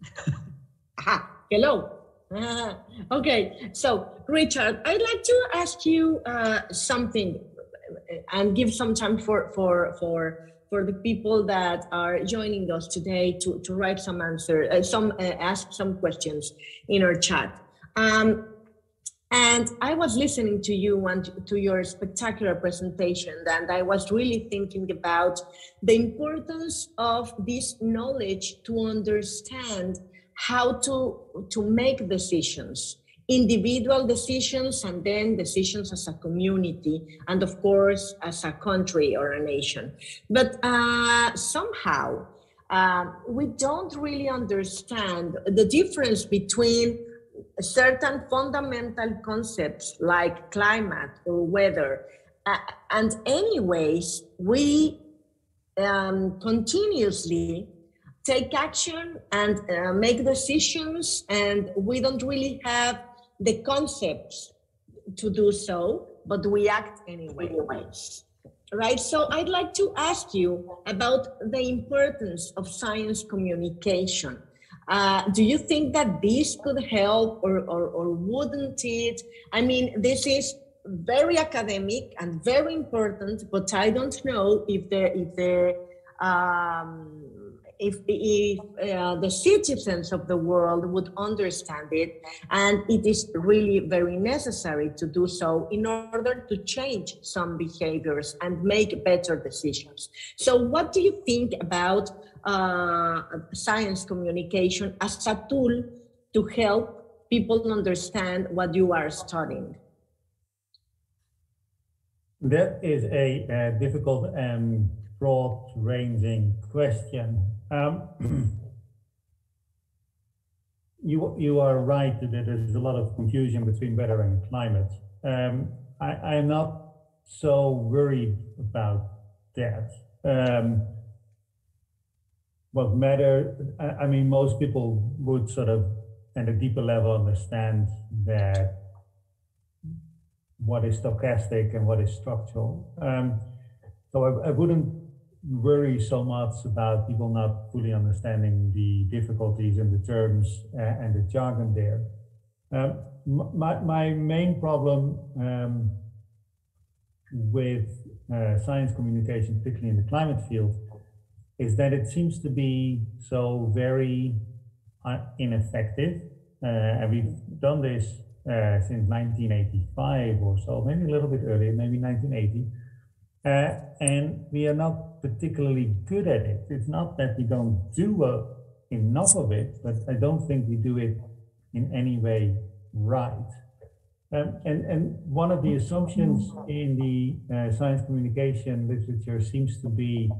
B: Aha, hello. okay, so Richard, I'd like to ask you uh, something and give some time for for for for the people that are joining us today to, to write some answer, uh, some uh, ask some questions in our chat. Um, and I was listening to you and to your spectacular presentation, and I was really thinking about the importance of this knowledge to understand how to to make decisions individual decisions and then decisions as a community and of course as a country or a nation. But uh, somehow uh, we don't really understand the difference between certain fundamental concepts like climate or weather uh, and anyways we um, continuously take action and uh, make decisions and we don't really have the concepts to do so, but we act anyway. Right. So I'd like to ask you about the importance of science communication. Uh, do you think that this could help or, or, or wouldn't it? I mean, this is very academic and very important, but I don't know if the if the um, if, if uh, the citizens of the world would understand it. And it is really very necessary to do so in order to change some behaviors and make better decisions. So, what do you think about uh, science communication as a tool to help people understand what you are studying?
E: That is a, a difficult and broad ranging question. Um, you, you are right that there's a lot of confusion between weather and climate. Um, I, am not so worried about that. Um, what matter, I, I, mean, most people would sort of, at a deeper level, understand that what is stochastic and what is structural. Um, so I, I wouldn't worry so much about people not fully understanding the difficulties and the terms uh, and the jargon there.
C: Um, my, my main problem um, with uh, science communication, particularly in the climate field, is that it seems to be so very uh, ineffective. Uh, and we've done this uh, since 1985 or so, maybe a little bit earlier, maybe 1980. Uh, and we are not particularly good at it. It's not that we don't do uh, enough of it, but I don't think we do it in any way right. Um, and, and one of the assumptions in the uh, science communication literature seems to be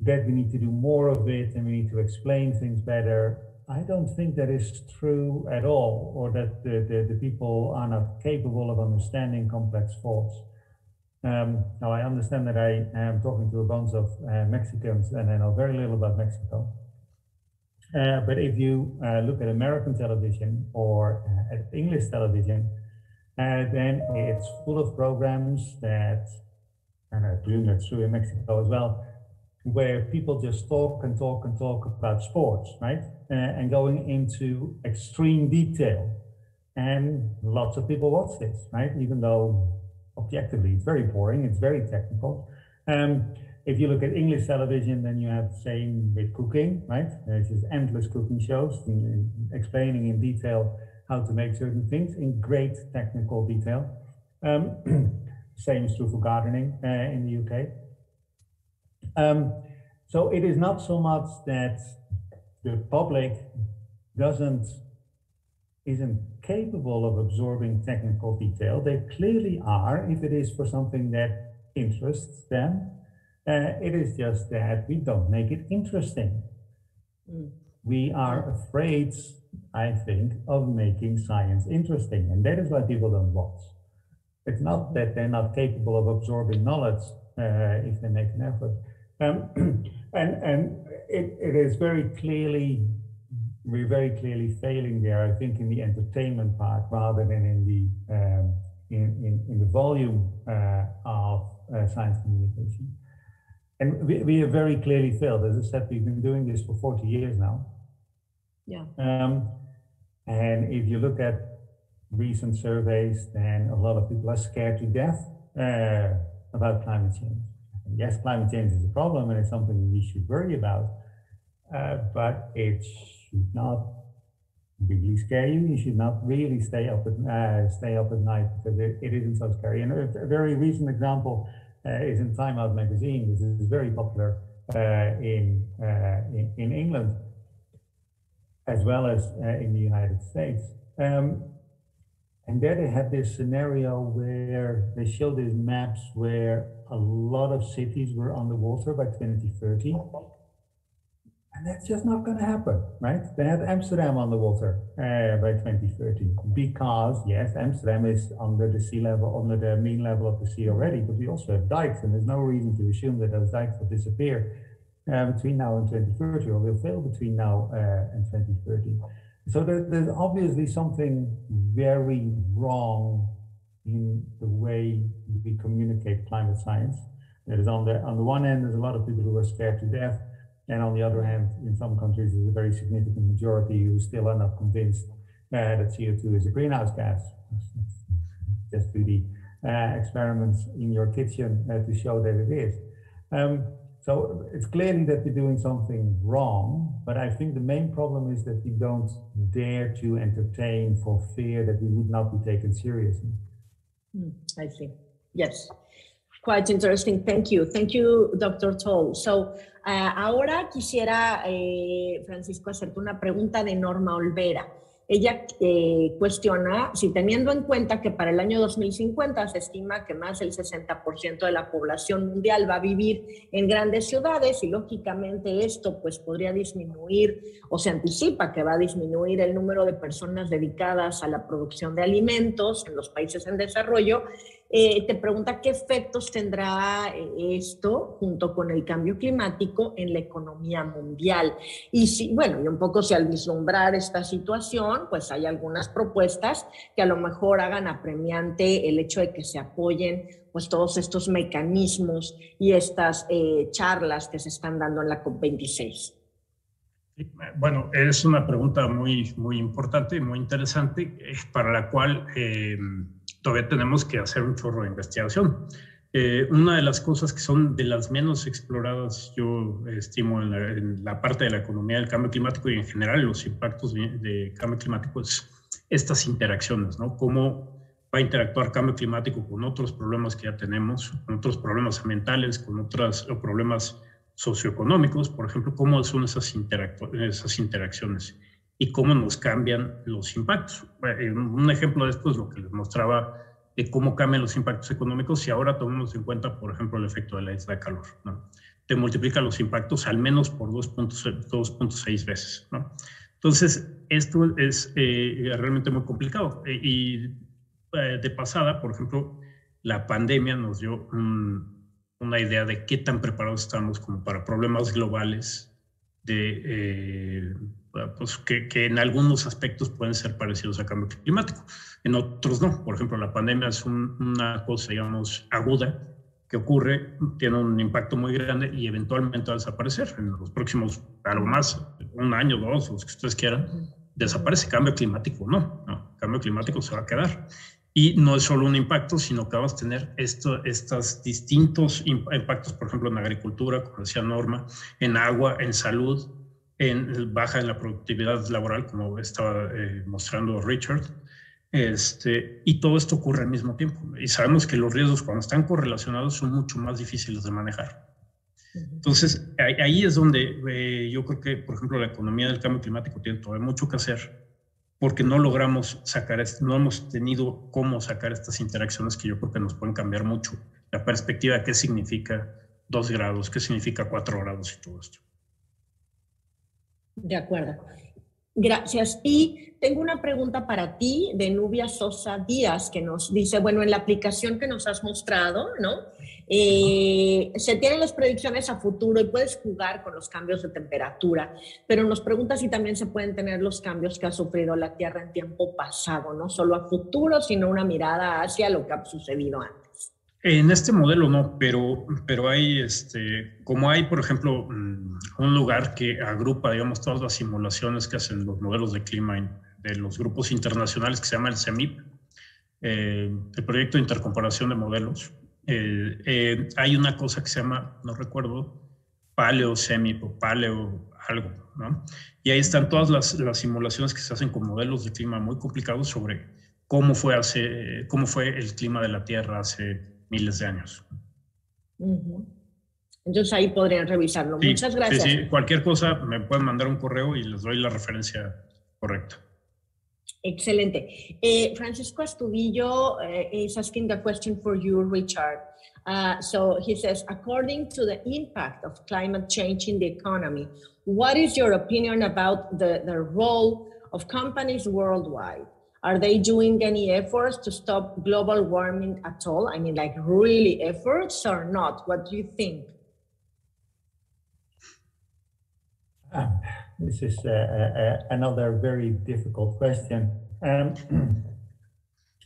C: that we need to do more of it and we need to explain things better. I don't think that is true at all, or that the, the, the people are not capable of understanding complex thoughts. Um, now, I understand that I am talking to a bunch of uh, Mexicans and I know very little about Mexico. Uh, but if you uh, look at American television or uh, at English television, uh, then it's full of programs that, and I presume that's true in Mexico as well, where people just talk and talk and talk about sports, right? Uh, and going into extreme detail. And lots of people watch this, right? Even though objectively it's very boring, it's very technical. Um, if you look at English television, then you have the same with cooking, right? There's just endless cooking shows explaining in detail how to make certain things in great technical detail. Um, same is true for gardening uh, in the UK. Um, so it is not so much that the public doesn't isn't capable of absorbing technical detail. They clearly are if it is for something that interests them uh, it is just that we don't make it interesting. Mm. We are afraid, I think, of making science interesting, and that is why people don't watch. It's not that they're not capable of absorbing knowledge uh, if they make an effort. Um, and and it, it is very clearly, we're very clearly failing there, I think, in the entertainment part rather than in the, um, in, in, in, the volume uh, of uh, science communication. And we, we have very clearly failed. As I said, we've been doing this for 40 years now.
B: Yeah.
C: Um, and if you look at recent surveys, then a lot of people are scared to death uh, about climate change. And yes, climate change is a problem and it's something we should worry about, uh, but it should not really scare you. You should not really stay up at, uh, stay up at night because it, it isn't so scary. And a, very recent example uh, is in Time Out magazine. This is very popular uh, in, uh, in, in England as well as in the United States. Um, and there they had this scenario where they showed these maps where a lot of cities were underwater by 2030 and that's just not going to happen, right? They have Amsterdam on the water uh, by 2030 because, yes, Amsterdam is under the sea level, under the mean level of the sea already, but we also have dikes, and there's no reason to assume that those dikes will disappear uh, between now and 2030 or will fail between now uh, and 2030. So there, there's obviously something very wrong in the way we communicate climate science. There is on the on the one hand, there's a lot of people who are scared to death and on the other hand, in some countries, there's a very significant majority who still are not convinced uh, that CO2 is a greenhouse gas. Just do the uh, experiments in your kitchen uh, to show that it is. Um, so it's clearly that we're doing something wrong, but I think the main problem is that we don't dare to entertain for fear that we would not be taken seriously.
B: Mm, I see. Yes. Quite interesting. Thank you. Thank you, Dr. Tol. So ahora quisiera, eh, Francisco, hacerte una pregunta de Norma Olvera. Ella eh, cuestiona si teniendo en cuenta que para el año 2050 se estima que más del 60% de la población mundial va a vivir en grandes ciudades y lógicamente esto pues podría disminuir o se anticipa que va a disminuir el número de personas dedicadas a la producción de alimentos en los países en desarrollo, eh, te pregunta qué efectos tendrá eh, esto junto con el cambio climático en la economía mundial. Y si, bueno, y un poco si al vislumbrar esta situación, pues hay algunas propuestas que a lo mejor hagan apremiante el hecho de que se apoyen pues todos estos mecanismos y estas eh, charlas que se están dando en la COP26.
D: Bueno, es una pregunta muy, muy importante y muy interesante, para la cual todavía tenemos que hacer un chorro de investigación. Eh, una de las cosas que son de las menos exploradas, yo estimo, en la, parte de la economía del cambio climático y en general los impactos de, cambio climático es estas interacciones, ¿no? Cómo va a interactuar cambio climático con otros problemas que ya tenemos, con otros problemas ambientales, con otros problemas socioeconómicos, por ejemplo, cómo son esas, esas interacciones y cómo nos cambian los impactos. Un ejemplo de esto es lo que les mostraba de cómo cambian los impactos económicos si ahora tomamos en cuenta, por ejemplo, el efecto de la isla de calor. ¿no? Te multiplica los impactos al menos por 2.6 veces. ¿no? Entonces, esto es eh, realmente muy complicado. E, y eh, de pasada, por ejemplo, la pandemia nos dio un, una idea de qué tan preparados estamos como para problemas globales de, eh, pues que, que, en algunos aspectos pueden ser parecidos a cambio climático, en otros no. Por ejemplo, la pandemia es una cosa, digamos, aguda que ocurre, tiene un impacto muy grande y eventualmente va a desaparecer en los próximos, algo más, un año, dos, los que ustedes quieran, desaparece. Cambio climático, no, no, cambio climático se va a quedar. Y no es solo un impacto, sino que vas a tener esto, estos distintos impactos, por ejemplo, en agricultura, como decía Norma, en agua, en salud, en baja en la productividad laboral, como estaba eh, mostrando Richard. Este, y todo esto ocurre al mismo tiempo. Y sabemos que los riesgos cuando están correlacionados son mucho más difíciles de manejar. Entonces, ahí es donde eh, yo creo que, por ejemplo, la economía del cambio climático tiene todavía mucho que hacer porque no logramos sacar, no hemos tenido cómo sacar estas interacciones que yo creo que nos pueden cambiar mucho. La perspectiva, qué significa dos grados, qué significa cuatro grados y todo esto.
B: De acuerdo. Gracias. Y tengo una pregunta para ti de Nubia Sosa Díaz, que nos dice, bueno, en la aplicación que nos has mostrado, ¿no? Eh, se tienen las predicciones a futuro y puedes jugar con los cambios de temperatura, pero nos pregunta si también se pueden tener los cambios que ha sufrido la Tierra en tiempo pasado, no solo a futuro, sino una mirada hacia lo que ha sucedido antes.
D: En este modelo no, pero, pero hay, este, como hay, por ejemplo, mm, un lugar que agrupa, digamos, todas las simulaciones que hacen los modelos de clima de los grupos internacionales que se llama el CEMIP, eh, el proyecto de intercomparación de modelos. Eh, eh, hay una cosa que se llama, no recuerdo, paleo CEMIP o paleo algo, ¿no? Y ahí están todas las, las simulaciones que se hacen con modelos de clima muy complicados sobre cómo fue, hace, cómo fue el clima de la Tierra hace miles de años.
B: Entonces ahí podrían revisarlo. Muchas gracias.
D: Sí, cualquier cosa me pueden mandar un correo y les doy la referencia correcta.
B: Excelente. Eh, Francisco Astudillo uh, is asking the question for you, Richard. Uh, so he says, according to the impact of climate change in the economy, what is your opinion about the, the role of companies worldwide? Are they doing any efforts to stop global warming at all? I mean, like really efforts or not? What do you think?
C: Um, this is uh, uh, another very difficult question. Um,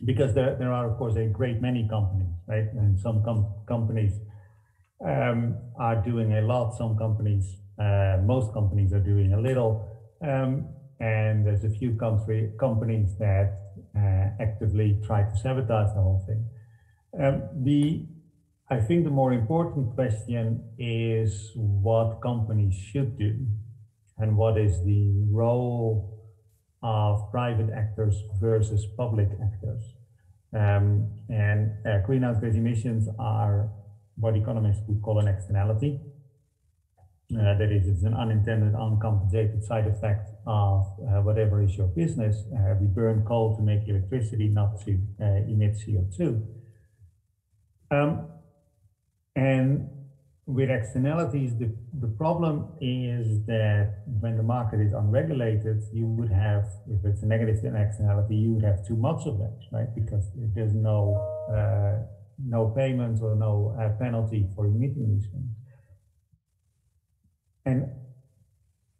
C: because there, there are, of course, a great many companies, right? And some com companies um, are doing a lot, some companies, uh, most companies are doing a little. Um, and there's a few country companies that uh, actively try to sabotage the whole thing. Um, the I think the more important question is what companies should do and what is the role of private actors versus public actors. Um, and uh, greenhouse gas emissions are what economists would call an externality. Uh, that is, it's an unintended, uncompensated side effect of uh, whatever is your business. Uh, we burn coal to make electricity, not to uh, emit CO2. Um, and with externalities, the, the problem is that when the market is unregulated, you would have, if it's a negative externality, you would have too much of that, right? Because there's no uh, no payment or no uh, penalty for emitting these things. And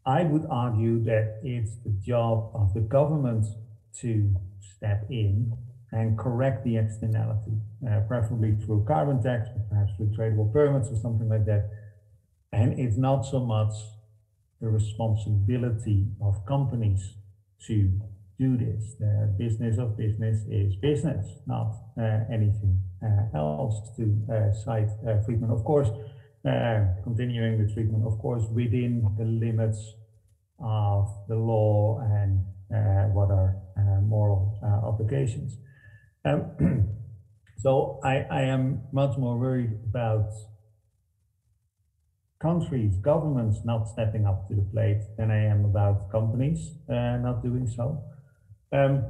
C: I would argue that it's the job of the government to step in and correct the externality, uh, preferably through carbon tax, perhaps through tradable permits or something like that. And it's not so much the responsibility of companies to do this. The business of business is business, not uh, anything uh, else to uh, cite uh, Friedman. Of course, continuing the Friedman, of course, within the limits of the law and uh, what are moral obligations. Um, so I, I am much more worried about countries, governments not stepping up to the plate than I am about companies uh, not doing so. Um,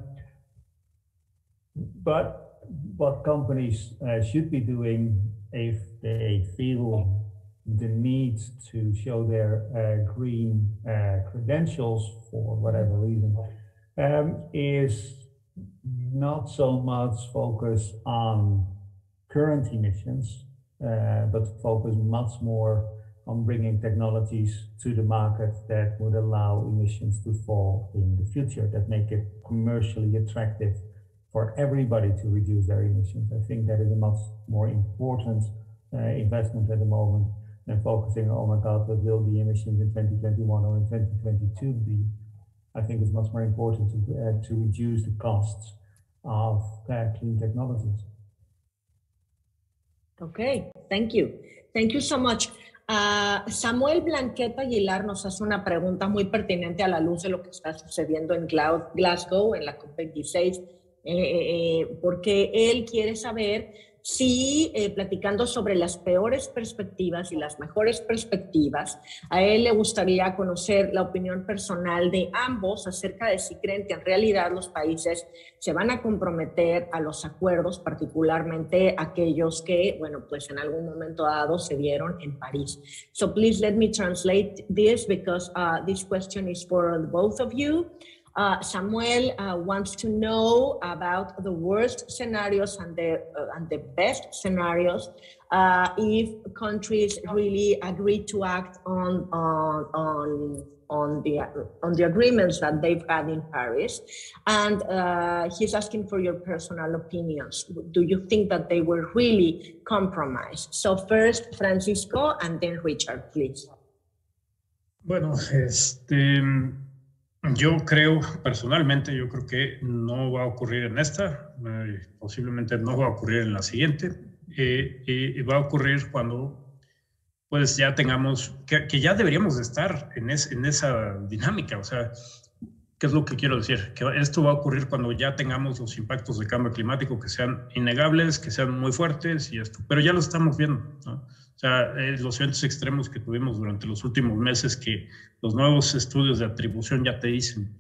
C: but what companies uh, should be doing if they feel the need to show their uh, green uh, credentials for whatever reason um, is not so much focus on current emissions, uh, but focus much more on bringing technologies to the market that would allow emissions to fall in the future, that make it commercially attractive for everybody to reduce their emissions. I think that is a much more important uh, investment at the moment than focusing, oh my God, what will the emissions in 2021 or in 2022 be? I think it's much more important to, uh, to reduce the costs of clean technologies.
B: Okay, thank you. Thank you so much. Uh, Samuel Blanqueta Aguilar nos hace una pregunta muy pertinente a la luz de lo que está sucediendo en Glasgow, en la COP26, eh, eh, porque él quiere saber sí eh, platicando sobre las peores perspectivas y las mejores perspectivas. A él le gustaría conocer la opinión personal de ambos acerca de si creen que en realidad los países se van a comprometer a los acuerdos, particularmente aquellos que, bueno, pues en algún momento dado se dieron en París. So please let me translate this because uh, this question is for both of you. Uh, Samuel uh, wants to know about the worst scenarios and the, uh, and the best scenarios uh, if countries really agree to act on, on, on, on, the, on the agreements that they've had in Paris. And uh, he's asking for your personal opinions. Do you think that they were really compromised? So first, Francisco, and then Richard, please.
D: Bueno, este, Yo creo, personalmente, yo creo que no va a ocurrir en esta, eh, posiblemente no va a ocurrir en la siguiente, eh, y va a ocurrir cuando pues ya tengamos, que, ya deberíamos estar en, en esa dinámica, o sea, ¿qué es lo que quiero decir? Que esto va a ocurrir cuando ya tengamos los impactos de cambio climático que sean innegables, que sean muy fuertes y esto, pero ya lo estamos viendo, ¿no? sea, eh, los eventos extremos que tuvimos durante los últimos meses, que los nuevos estudios de atribución ya te dicen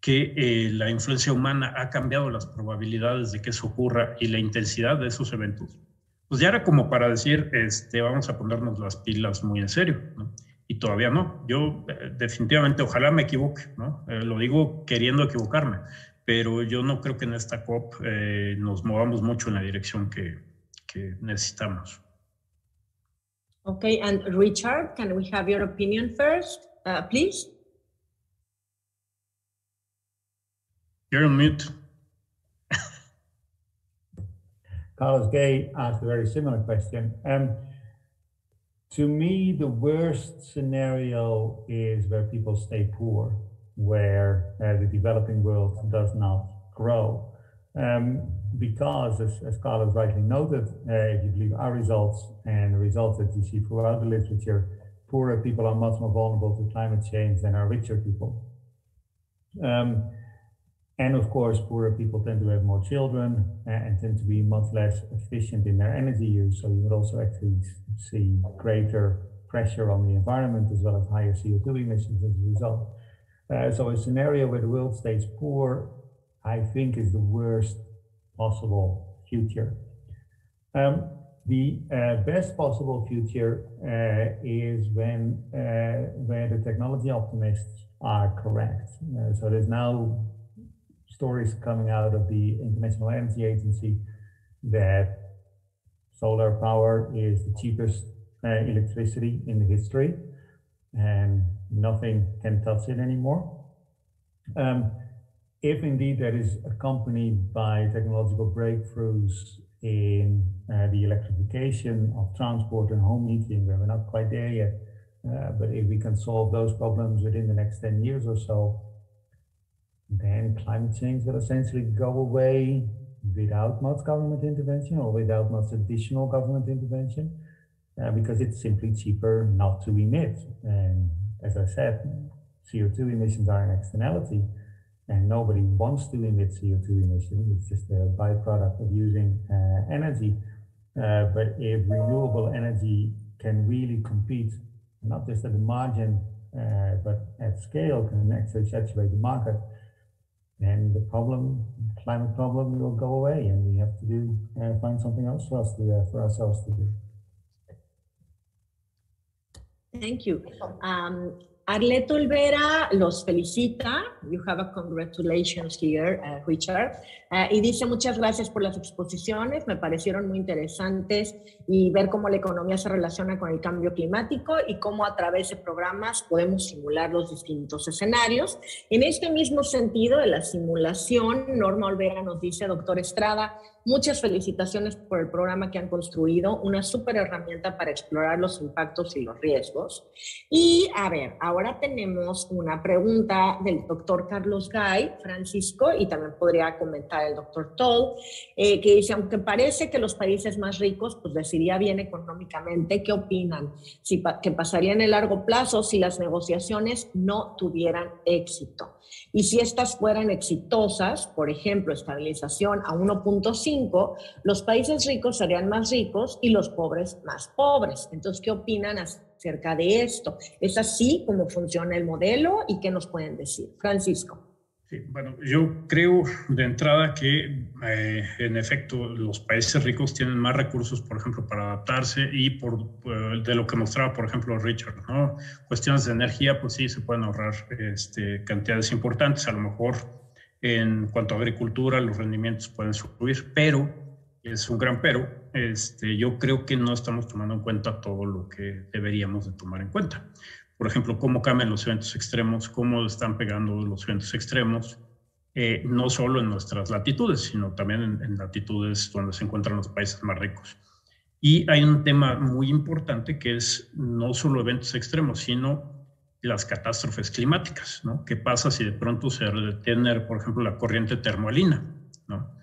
D: que eh, la influencia humana ha cambiado las probabilidades de que eso ocurra y la intensidad de esos eventos, pues ya era como para decir, este, vamos a ponernos las pilas muy en serio, ¿no? Y todavía no. Yo eh, definitivamente, ojalá me equivoque, ¿no? lo digo queriendo equivocarme, pero yo no creo que en esta COP nos movamos mucho en la dirección que, que necesitamos.
B: Okay, and Richard, can we have your opinion first, uh, please?
D: You're on mute.
C: Carlos Gay asked a very similar question. Um, to me, the worst scenario is where people stay poor, where uh, the developing world does not grow. Um, because, as, as Carlos rightly noted, uh, if you believe our results and the results that you see throughout the literature, poorer people are much more vulnerable to climate change than our richer people. Um, and of course, poorer people tend to have more children uh, and tend to be much less efficient in their energy use. So you would also actually see greater pressure on the environment as well as higher CO2 emissions as a result. Uh, so a scenario where the world stays poor, I think is the worst possible future. Um, the uh, best possible future uh, is when where the technology optimists are correct. So there's now stories coming out of the International Energy Agency that solar power is the cheapest uh, electricity in the history, and nothing can touch it anymore. Um, if indeed that is accompanied by technological breakthroughs in uh, the electrification of transport and home heating, where we're not quite there yet, Uh, but if we can solve those problems within the next 10 years or so, then climate change will essentially go away without much government intervention or without much additional government intervention uh, because it's simply cheaper not to emit. And as I said, CO2 emissions are an externality and nobody wants to emit CO2 emissions. It's just a byproduct of using uh, energy. Uh, but if renewable energy can really compete, not just at the margin, uh, but at scale, can actually saturate the market, then the problem, climate problem, will go away, and we have to do uh, find something else for us to uh, for ourselves to do.
B: Thank you. Um, Arleto Olvera los felicita. You have a congratulations here, uh, Richard. Uh, y dice muchas gracias por las exposiciones, me parecieron muy interesantes y ver cómo la economía se relaciona con el cambio climático y cómo a través de programas podemos simular los distintos escenarios. En este mismo sentido de la simulación, Norma Olvera nos dice, doctor Estrada, Muchas felicitaciones por el programa que han construido, una súper herramienta para explorar los impactos y los riesgos. Y a ver, ahora tenemos una pregunta del doctor Carlos Gay, Francisco, y también podría comentar el doctor Toll, eh, que dice, aunque parece que los países más ricos pues les iría bien económicamente, ¿qué opinan? Si, ¿Qué pasaría en el largo plazo si las negociaciones no tuvieran éxito? Y si estas fueran exitosas, por ejemplo, estabilización a 1.5, los países ricos serían más ricos y los pobres más pobres. Entonces, ¿qué opinan acerca de esto? ¿Es así como funciona el modelo y qué nos pueden decir? Francisco.
D: Sí, bueno, yo creo de entrada que eh, en efecto los países ricos tienen más recursos, por ejemplo, para adaptarse y por, de lo que mostraba, por ejemplo, Richard, ¿no? Cuestiones de energía, pues sí, se pueden ahorrar este, cantidades importantes, a lo mejor en cuanto a agricultura los rendimientos pueden subir, pero, es un gran pero, este, yo creo que no estamos tomando en cuenta todo lo que deberíamos de tomar en cuenta por ejemplo, cómo cambian los eventos extremos, cómo están pegando los eventos extremos, eh, no solo en nuestras latitudes, sino también en, latitudes donde se encuentran los países más ricos. Y hay un tema muy importante que es no solo eventos extremos, sino las catástrofes climáticas, ¿no? ¿Qué pasa si de pronto se detiene, por ejemplo, la corriente termoalina, ¿no?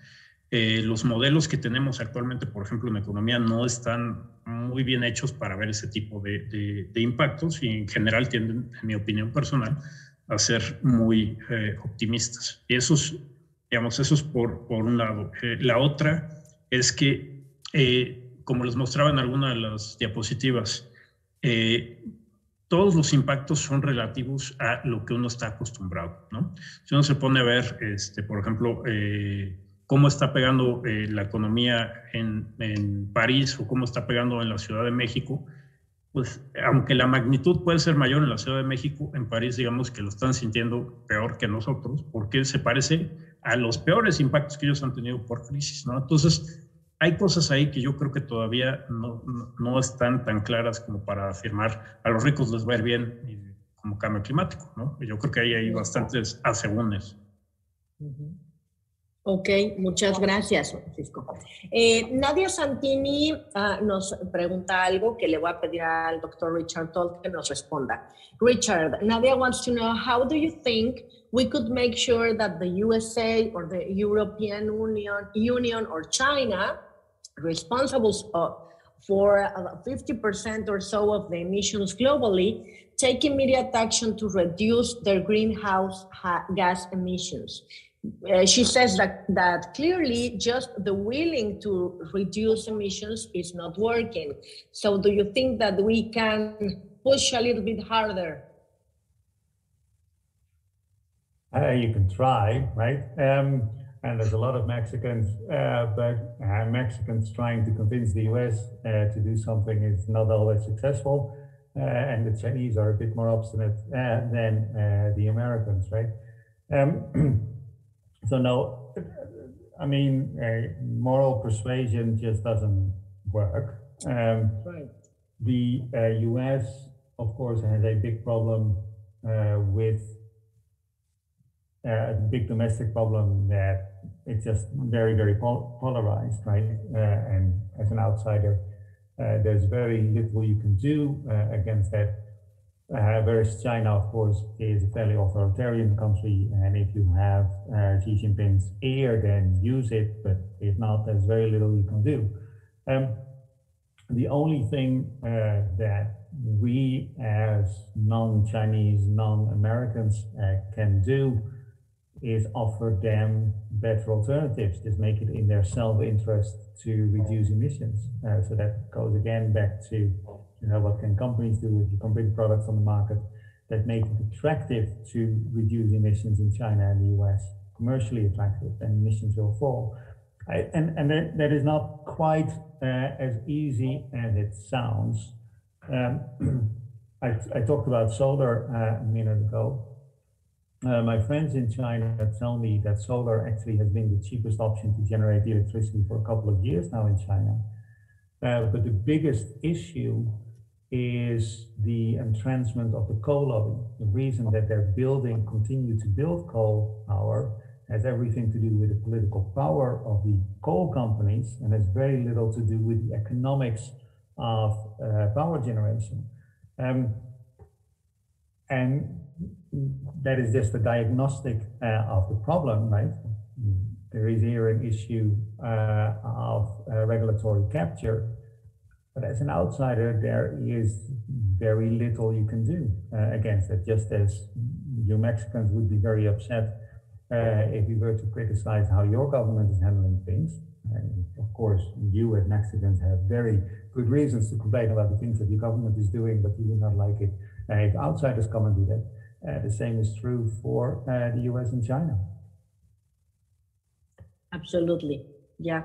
D: Eh, los modelos que tenemos actualmente, por ejemplo, en economía, no están muy bien hechos para ver ese tipo de, impactos y en general tienden, en mi opinión personal, a ser muy eh, optimistas. Y eso es, digamos, eso es por, por un lado. Eh, la otra es que, como les mostraba en alguna de las diapositivas, todos los impactos son relativos a lo que uno está acostumbrado, ¿no? Si uno se pone a ver, este, por ejemplo, cómo está pegando eh, la economía en, en, París o cómo está pegando en la Ciudad de México, pues aunque la magnitud puede ser mayor en la Ciudad de México, en París digamos que lo están sintiendo peor que nosotros, porque se parece a los peores impactos que ellos han tenido por crisis, ¿no? Entonces, hay cosas ahí que yo creo que todavía no, no, están tan claras como para afirmar a los ricos les va a ir bien como cambio climático, ¿no? Yo creo que ahí hay bastantes asegúnes.
B: Ok, muchas gracias, Francisco. Eh, Nadia Santini uh, nos pregunta algo que le voy a pedir al doctor Richard Tol que nos responda. Richard, Nadia wants to know how do you think we could make sure that the USA or the European Union, Union or China, responsible for 50% or so of the emissions globally, take immediate action to reduce their greenhouse gas emissions? Uh, she says that, that clearly just the willing to reduce emissions is not working. So do you think that we can push a little bit harder?
C: Uh, you can try, right? Um, and there's a lot of Mexicans, uh, but uh, Mexicans trying to convince the US uh, to do something is not always successful. And the Chinese are a bit more obstinate than the Americans, right? Um, so no, I mean, uh, moral persuasion just doesn't work. Um, right. The uh, U.S., of course, has a big problem uh, with uh, a big domestic problem that it's just very, very pol polarized, right? Uh, and as an outsider, uh, there's very little you can do against that. Uh, whereas China, of course, is a fairly authoritarian country, and if you have uh, Xi Jinping's ear, then use it. But if not, there's very little you can do. Um, the only thing uh, that we, as non-Chinese, non-Americans, uh, can do is offer them better alternatives. Just make it in their self-interest to reduce emissions. Uh, so that goes again back to, you know, what can companies do if you can bring products on the market that make it attractive to reduce emissions in China and the US, commercially attractive, and emissions will fall. I, and and that, that is not quite uh, as easy as it sounds. Um, I, I, talked about solar uh, a minute ago. Uh, my friends in China tell me that solar actually has been the cheapest option to generate electricity for a couple of years now in China. Uh, but the biggest issue is the entrenchment of the coal lobby. The reason that they're building, continue to build coal power has everything to do with the political power of the coal companies and has very little to do with the economics of uh, power generation. Um, and that is just a diagnostic uh, of the problem, right? There is here an issue uh, of uh, regulatory capture, but as an outsider, there is very little you can do uh, against it. Just as you Mexicans would be very upset uh, if you were to criticize how your government is handling things. And of course, you as Mexicans have very good reasons to complain about the things that your government is doing, but you do not like it. if outsiders come and do that, uh, the same is true for uh, the US and China.
B: Absolutely. Yeah.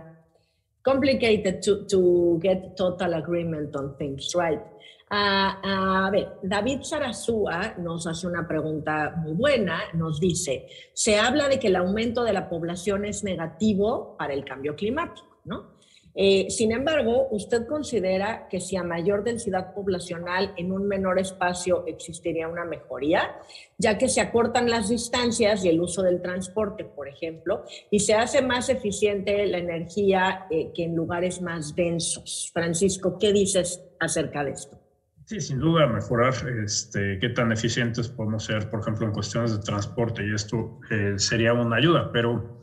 B: Complicated to, to get total agreement on things, right? Uh, a ver, David Sarasúa nos hace una pregunta muy buena. Nos dice: se habla de que el aumento de la población es negativo para el cambio climático, ¿no? Eh, sin embargo, ¿usted considera que si a mayor densidad poblacional en un menor espacio existiría una mejoría, ya que se acortan las distancias y el uso del transporte, por ejemplo, y se hace más eficiente la energía eh, que en lugares más densos? Francisco, ¿qué dices acerca de esto?
D: Sí, sin duda mejorar este, qué tan eficientes podemos ser, por ejemplo, en cuestiones de transporte, y esto eh, sería una ayuda, pero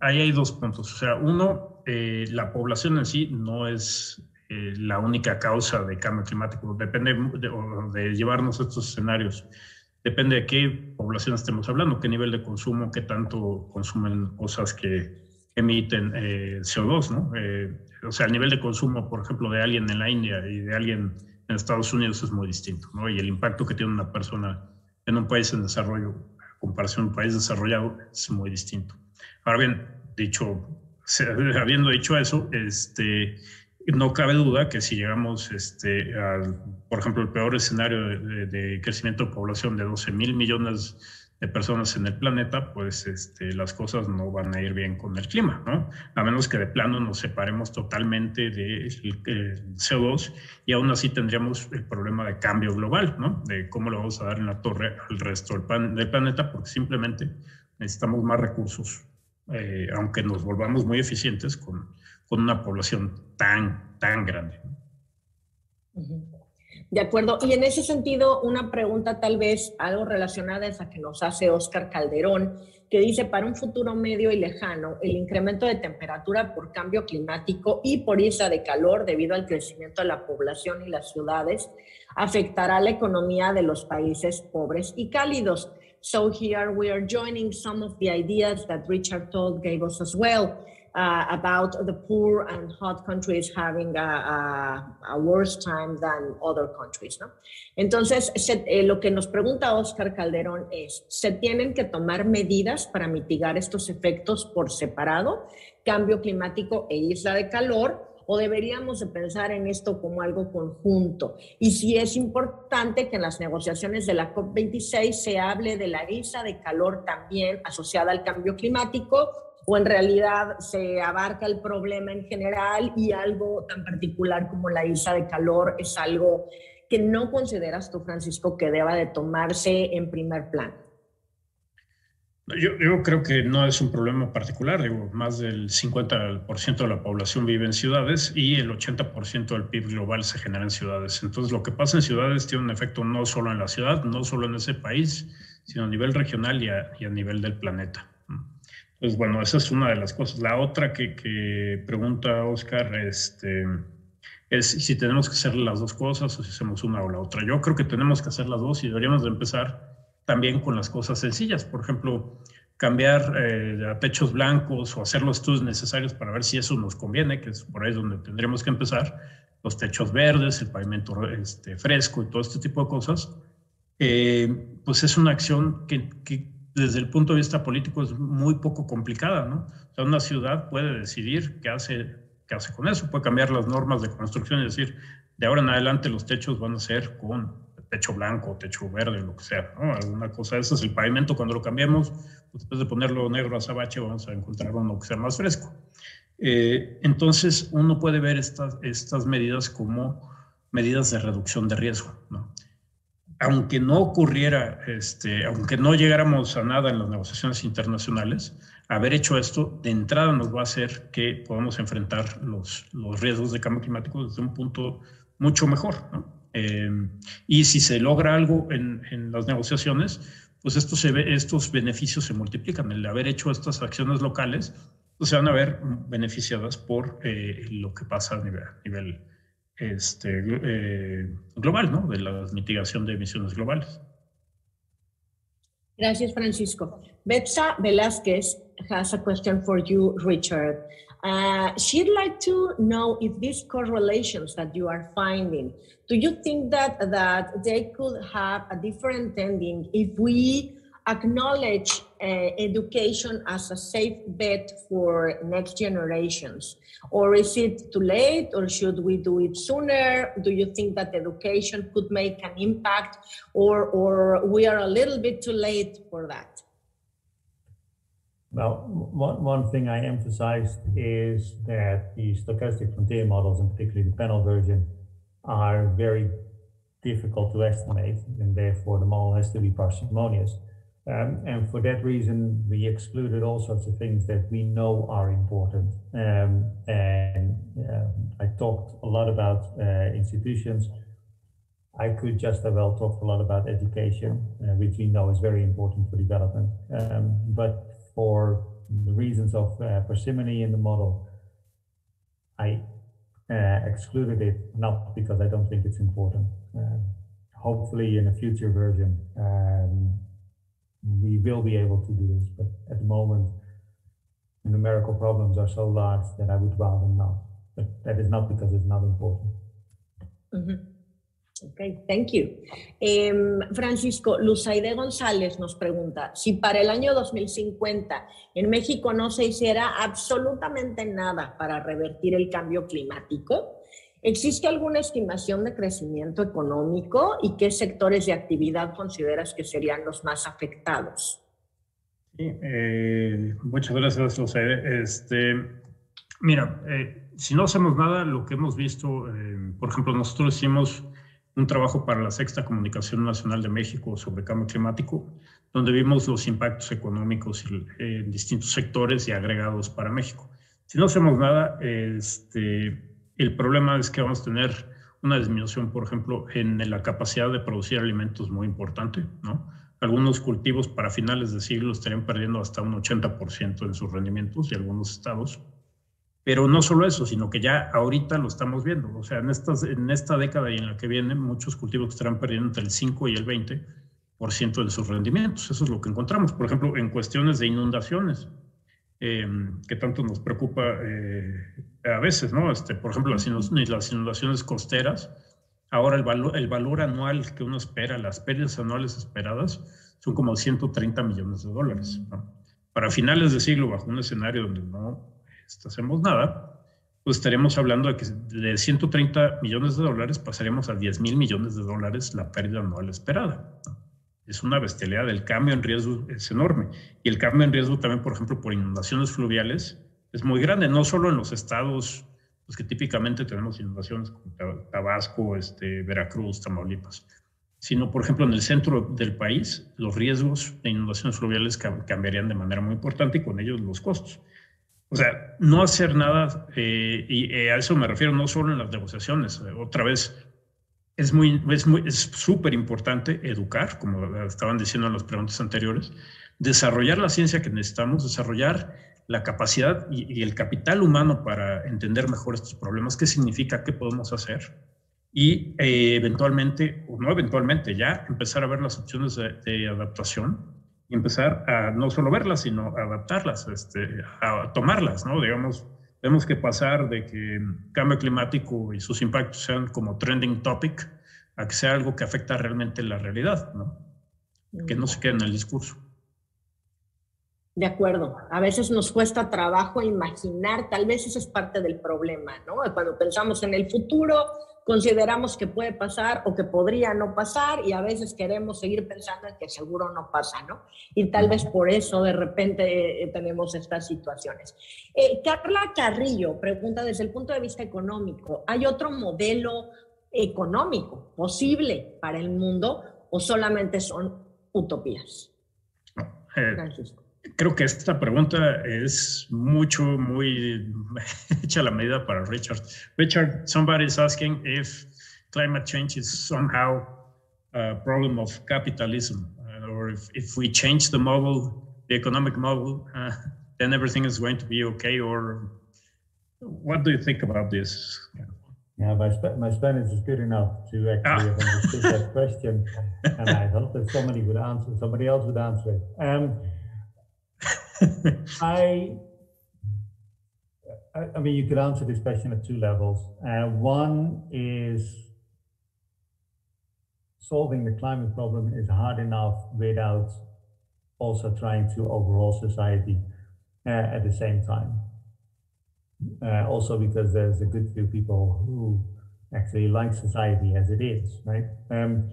D: ahí hay dos puntos. O sea, uno, eh, la población en sí no es eh, la única causa de cambio climático. Depende de, llevarnos a estos escenarios. Depende de qué población estemos hablando, qué nivel de consumo, qué tanto consumen cosas que emiten eh, CO2, ¿no? o sea, el nivel de consumo, por ejemplo, de alguien en la India y de alguien en Estados Unidos es muy distinto, ¿no? Y el impacto que tiene una persona en un país en desarrollo, en comparación a un país desarrollado, es muy distinto. Ahora bien, dicho, habiendo dicho eso, este, no cabe duda que si llegamos, este, al, por ejemplo, el peor escenario de, crecimiento de población de 12 mil millones de personas en el planeta, pues este, las cosas no van a ir bien con el clima, ¿no? A menos que de plano nos separemos totalmente del CO2 y aún así tendríamos el problema de cambio global, ¿no? De cómo lo vamos a dar en la torre al resto del, del planeta, porque simplemente necesitamos más recursos eh, aunque nos volvamos muy eficientes con, una población tan, tan grande.
B: De acuerdo. Y en ese sentido, una pregunta tal vez algo relacionada a esa que nos hace Oscar Calderón, que dice, para un futuro medio y lejano, el incremento de temperatura por cambio climático y por isla de calor debido al crecimiento de la población y las ciudades afectará la economía de los países pobres y cálidos. So here we are joining some of the ideas that Richard Tol gave us as well uh, about the poor and hot countries having a, a, a worse time than other countries. ¿no? Entonces, se, eh, lo que nos pregunta Oscar Calderón es, ¿se tienen que tomar medidas para mitigar estos efectos por separado? Cambio climático e isla de calor o deberíamos de pensar en esto como algo conjunto? Y si es importante que en las negociaciones de la COP26 se hable de la isla de calor también asociada al cambio climático o en realidad se abarca el problema en general y algo tan particular como la isla de calor es algo que no consideras tú, Francisco, que deba de tomarse en primer plano.
D: Yo, yo, creo que no es un problema particular, digo, más del 50% de la población vive en ciudades y el 80% del PIB global se genera en ciudades. Entonces, lo que pasa en ciudades tiene un efecto no solo en la ciudad, no solo en ese país, sino a nivel regional y a, y a nivel del planeta. Entonces, bueno, esa es una de las cosas. La otra que, que pregunta Oscar este, es si tenemos que hacer las dos cosas o si hacemos una o la otra. Yo creo que tenemos que hacer las dos y deberíamos de empezar también con las cosas sencillas. Por ejemplo, cambiar eh, a techos blancos o hacer los estudios necesarios para ver si eso nos conviene, que es por ahí donde tendremos que empezar. Los techos verdes, el pavimento este, fresco y todo este tipo de cosas. Eh, pues es una acción que, que, desde el punto de vista político es muy poco complicada, ¿no? O sea, una ciudad puede decidir qué hace, qué hace con eso, puede cambiar las normas de construcción y decir, de ahora en adelante los techos van a ser con techo blanco, techo verde, lo que sea, ¿no? Alguna cosa de esas. El pavimento, cuando lo cambiemos, pues después de ponerlo negro a sabache, vamos a encontrar uno que sea más fresco. Eh, entonces, uno puede ver estas, estas medidas como medidas de reducción de riesgo, ¿no? Aunque no ocurriera, este, aunque no llegáramos a nada en las negociaciones internacionales, haber hecho esto de entrada nos va a hacer que podamos enfrentar los, los riesgos de cambio climático desde un punto mucho mejor, ¿no? Em, y si se logra algo en, en las negociaciones, pues estos, se ve, estos beneficios se multiplican. El haber hecho estas acciones locales pues se van a ver beneficiadas por eh, lo que pasa a nivel, nivel este, eh, global, ¿no? De la mitigación de emisiones globales.
B: Gracias, Francisco. Betsa Velázquez has a question for you, Richard. Uh, she'd like to know if these correlations that you are finding, do you think that that they could have a different ending if we acknowledge uh, education as a safe bet for next generations? Or is it too late, or should we do it sooner? Do you think that education could make an impact, or, or we are a little bit too late for that?
C: Well, one, one thing I emphasized is that the stochastic frontier models, and particularly the panel version, are very difficult to estimate, and therefore the model has to be parsimonious. Um, and for that reason, we excluded all sorts of things that we know are important. Um, and uh, I talked a lot about uh, institutions. I could just as well talk a lot about education, uh, which we know is very important for development. Um, but for the reasons of uh, parsimony in the model, I uh, excluded it, not because I don't think it's important. Uh, hopefully in a future version, um, we will be able to do this, but at the moment, the numerical problems are so large that I would rather not. But that is not because it's not important.
B: Mm -hmm. Ok, thank you. Eh, Francisco, Luzaide González nos pregunta, si para el año 2050 en México no se hiciera absolutamente nada para revertir el cambio climático, ¿existe alguna estimación de crecimiento económico y qué sectores de actividad consideras que serían los más afectados?
D: Eh, muchas gracias, Luzaide. Este, mira, eh, si no hacemos nada, lo que hemos visto, eh, por ejemplo, nosotros hicimos un trabajo para la Sexta Comunicación Nacional de México sobre cambio climático, donde vimos los impactos económicos en distintos sectores y agregados para México. Si no hacemos nada, este, el problema es que vamos a tener una disminución, por ejemplo, en la capacidad de producir alimentos muy importante, ¿no? Algunos cultivos para finales de siglo estarían perdiendo hasta un 80% en sus rendimientos y algunos estados pero no solo eso, sino que ya ahorita lo estamos viendo. O sea, en, estas, en esta década y en la que viene, muchos cultivos estarán perdiendo entre el 5 y el 20% de sus rendimientos. Eso es lo que encontramos. Por ejemplo, en cuestiones de inundaciones, eh, que tanto nos preocupa eh, a veces, ¿no? Este, por ejemplo, las inundaciones costeras. Ahora el valor, el valor anual que uno espera, las pérdidas anuales esperadas, son como 130 millones de dólares. Para finales de siglo, bajo un escenario donde no hacemos nada, pues estaremos hablando de que de 130 millones de dólares pasaremos a 10 mil millones de dólares la pérdida anual esperada. Es una bestialidad, el cambio en riesgo es enorme. Y el cambio en riesgo también, por ejemplo, por inundaciones fluviales, es muy grande, no solo en los estados pues, que típicamente tenemos inundaciones como Tabasco, este, Veracruz, Tamaulipas. sino, por ejemplo, en el centro del país, los riesgos de inundaciones fluviales cambiarían de manera muy importante y con ellos los costos. O sea, no hacer nada, eh, y eh, a eso me refiero no solo en las negociaciones, eh, otra vez, es muy, es muy, es súper importante educar, como estaban diciendo en las preguntas anteriores, desarrollar la ciencia que necesitamos, desarrollar la capacidad y, el capital humano para entender mejor estos problemas, qué significa, qué podemos hacer, y eventualmente, o no eventualmente, ya empezar a ver las opciones de adaptación y empezar a no solo verlas, sino adaptarlas, este, a tomarlas, ¿no? Digamos, tenemos que pasar de que cambio climático y sus impactos sean como trending topic a que sea algo que afecta realmente la realidad, ¿no? Que no se quede en el discurso.
B: De acuerdo. A veces nos cuesta trabajo imaginar, tal vez eso es parte del problema, ¿no? Cuando pensamos en el futuro, consideramos que puede pasar o que podría no pasar y a veces queremos seguir pensando en que seguro no pasa, ¿no? Y tal vez por eso de repente eh, tenemos estas situaciones. Eh, Carla Carrillo pregunta desde el punto de vista económico, ¿hay otro modelo económico posible para el mundo o solamente son utopías?
D: Eh. Creo que esta pregunta es mucho, muy hecha la medida para Richard. Richard, somebody is asking if climate change is somehow a problem of capitalism, uh, or if, if we change the model, the economic model, uh, then everything is going to be okay, or what do you think about this?
C: Yeah, my, my Spanish is good enough to actually ah. have understood that question, and I hope that somebody would answer, somebody else would answer it. Um, I, I mean, you could answer this question at two levels. Uh, one is solving the climate problem is hard enough without also trying to overhaul society uh, at the same time. Uh, also because there's a good few people who actually like society as it is, right? Um,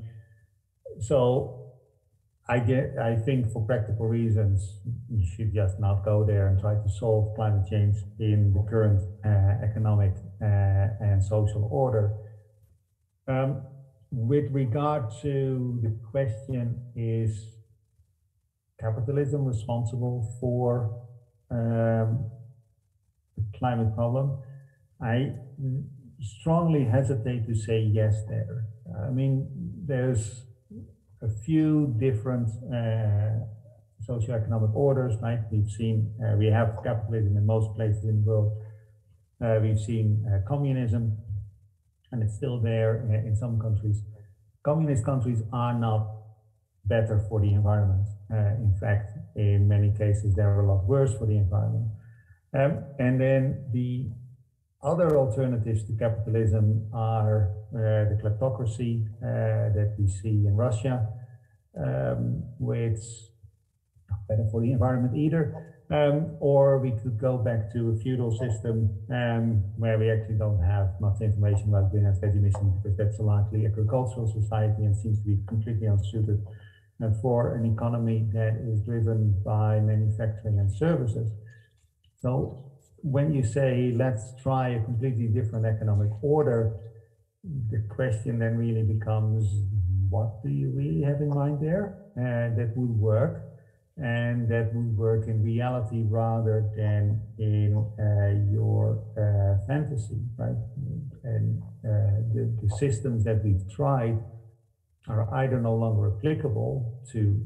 C: so I get, I think for practical reasons, you should just not go there and try to solve climate change in the current uh, economic uh, and social order. Um, with regard to the question, is capitalism responsible for um, the climate problem? I strongly hesitate to say yes there. I mean, there's a few different uh, socioeconomic orders, right? We've seen, uh, we have capitalism in most places in the world. Uh, we've seen communism, and it's still there in some countries. Communist countries are not better for the environment. In fact, in many cases, they're a lot worse for the environment. Um, and then the other alternatives to capitalism are uh, the kleptocracy uh, that we see in Russia, um, which not better for the environment either. Um, or we could go back to a feudal system um, where we actually don't have much information about greenhouse gas emissions because that's a largely agricultural society and seems to be completely unsuited uh, for an economy that is driven by manufacturing and services. So when you say let's try a completely different economic order, the question then really becomes what do you really have in mind there and that would work and that would work in reality rather than in uh, your uh, fantasy, right? And uh, the, the systems that we've tried are either no longer applicable to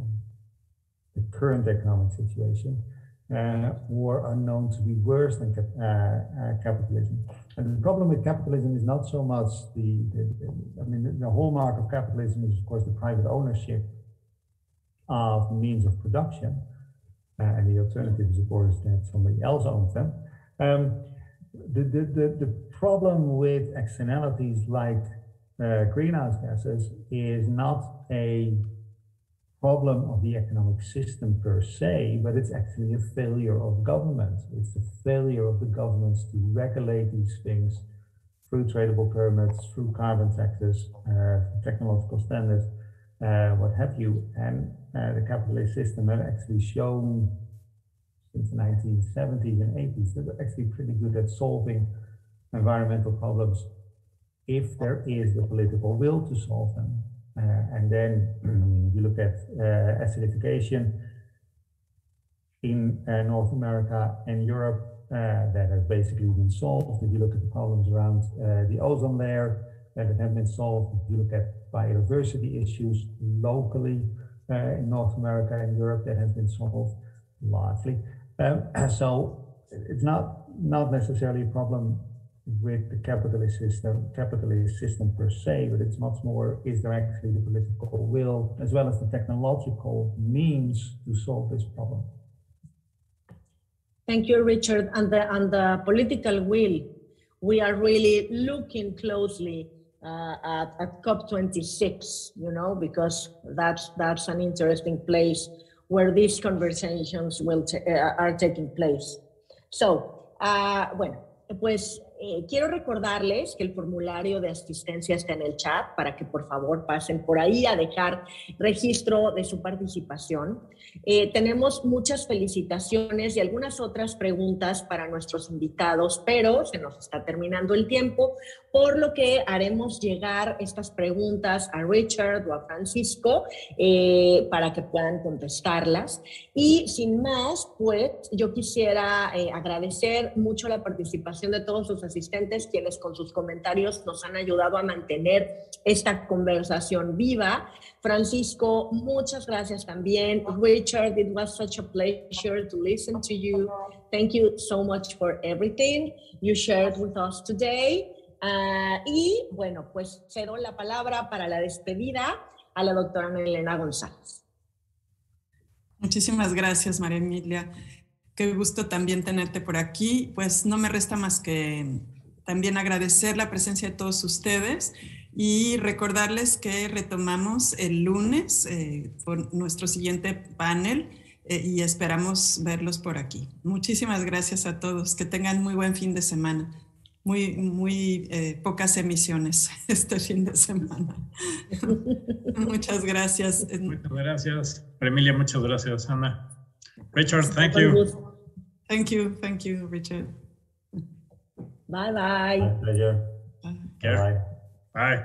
C: the current economic situation uh, or are known to be worse than cap uh, uh, capitalism. And the problem with capitalism is not so much the, the, the I mean, the, the, hallmark of capitalism is, of course, the private ownership of means of production. Uh, and the alternative is, of course, that somebody else owns them. Um, the, the, the, the problem with externalities like uh, greenhouse gases is not a problem of the economic system per se, but it's actually a failure of government. It's a failure of the governments to regulate these things through tradable permits, through carbon taxes, uh, technological standards, uh, what have you. And uh, the capitalist system has actually shown since the 1970s and 80s that they're actually pretty good at solving environmental problems if there is the political will to solve them. Uh, and then if you look at uh, acidification in uh, North America and Europe, that has basically been solved. If you look at the problems around the ozone layer, that have been solved. If you look at biodiversity issues locally in North America and Europe, that have been solved largely. Um, so it's not not necessarily a problem with the capitalist system, capitalist system per se, but it's much more, is there actually the political will as well as the technological means to solve this problem?
B: Thank you, Richard. And the, and the political will, we are really looking closely uh, at, at COP26, you know, because that's, that's an interesting place where these conversations will uh, are taking place. So, uh, bueno, pues Eh, quiero recordarles que el formulario de asistencia está en el chat para que por favor pasen por ahí a dejar registro de su participación. Eh, tenemos muchas felicitaciones y algunas otras preguntas para nuestros invitados, pero se nos está terminando el tiempo, por lo que haremos llegar estas preguntas a Richard o a Francisco eh, para que puedan contestarlas. Y sin más, pues yo quisiera agradecer mucho la participación de todos los asistentes, quienes con sus comentarios nos han ayudado a mantener esta conversación viva. Francisco, muchas gracias también. Richard, it was such a pleasure to listen to you. Thank you so much for everything you shared with us today. Uh, y bueno, pues cedo la palabra para la despedida a la doctora Elena González.
A: Muchísimas gracias, María Emilia. Qué gusto también tenerte por aquí. Pues no me resta más que también agradecer la presencia de todos ustedes y recordarles que retomamos el lunes eh, por nuestro siguiente panel eh, y esperamos verlos por aquí. Muchísimas gracias a todos. Que tengan muy buen fin de semana. Muy, muy eh, pocas emisiones este fin de semana. muchas gracias.
D: Muchas gracias. Emilia, muchas gracias, Ana. Richard, thank you.
A: Thank you. Thank you, Richard.
B: Bye bye.
C: My pleasure.
D: Bye. Bye.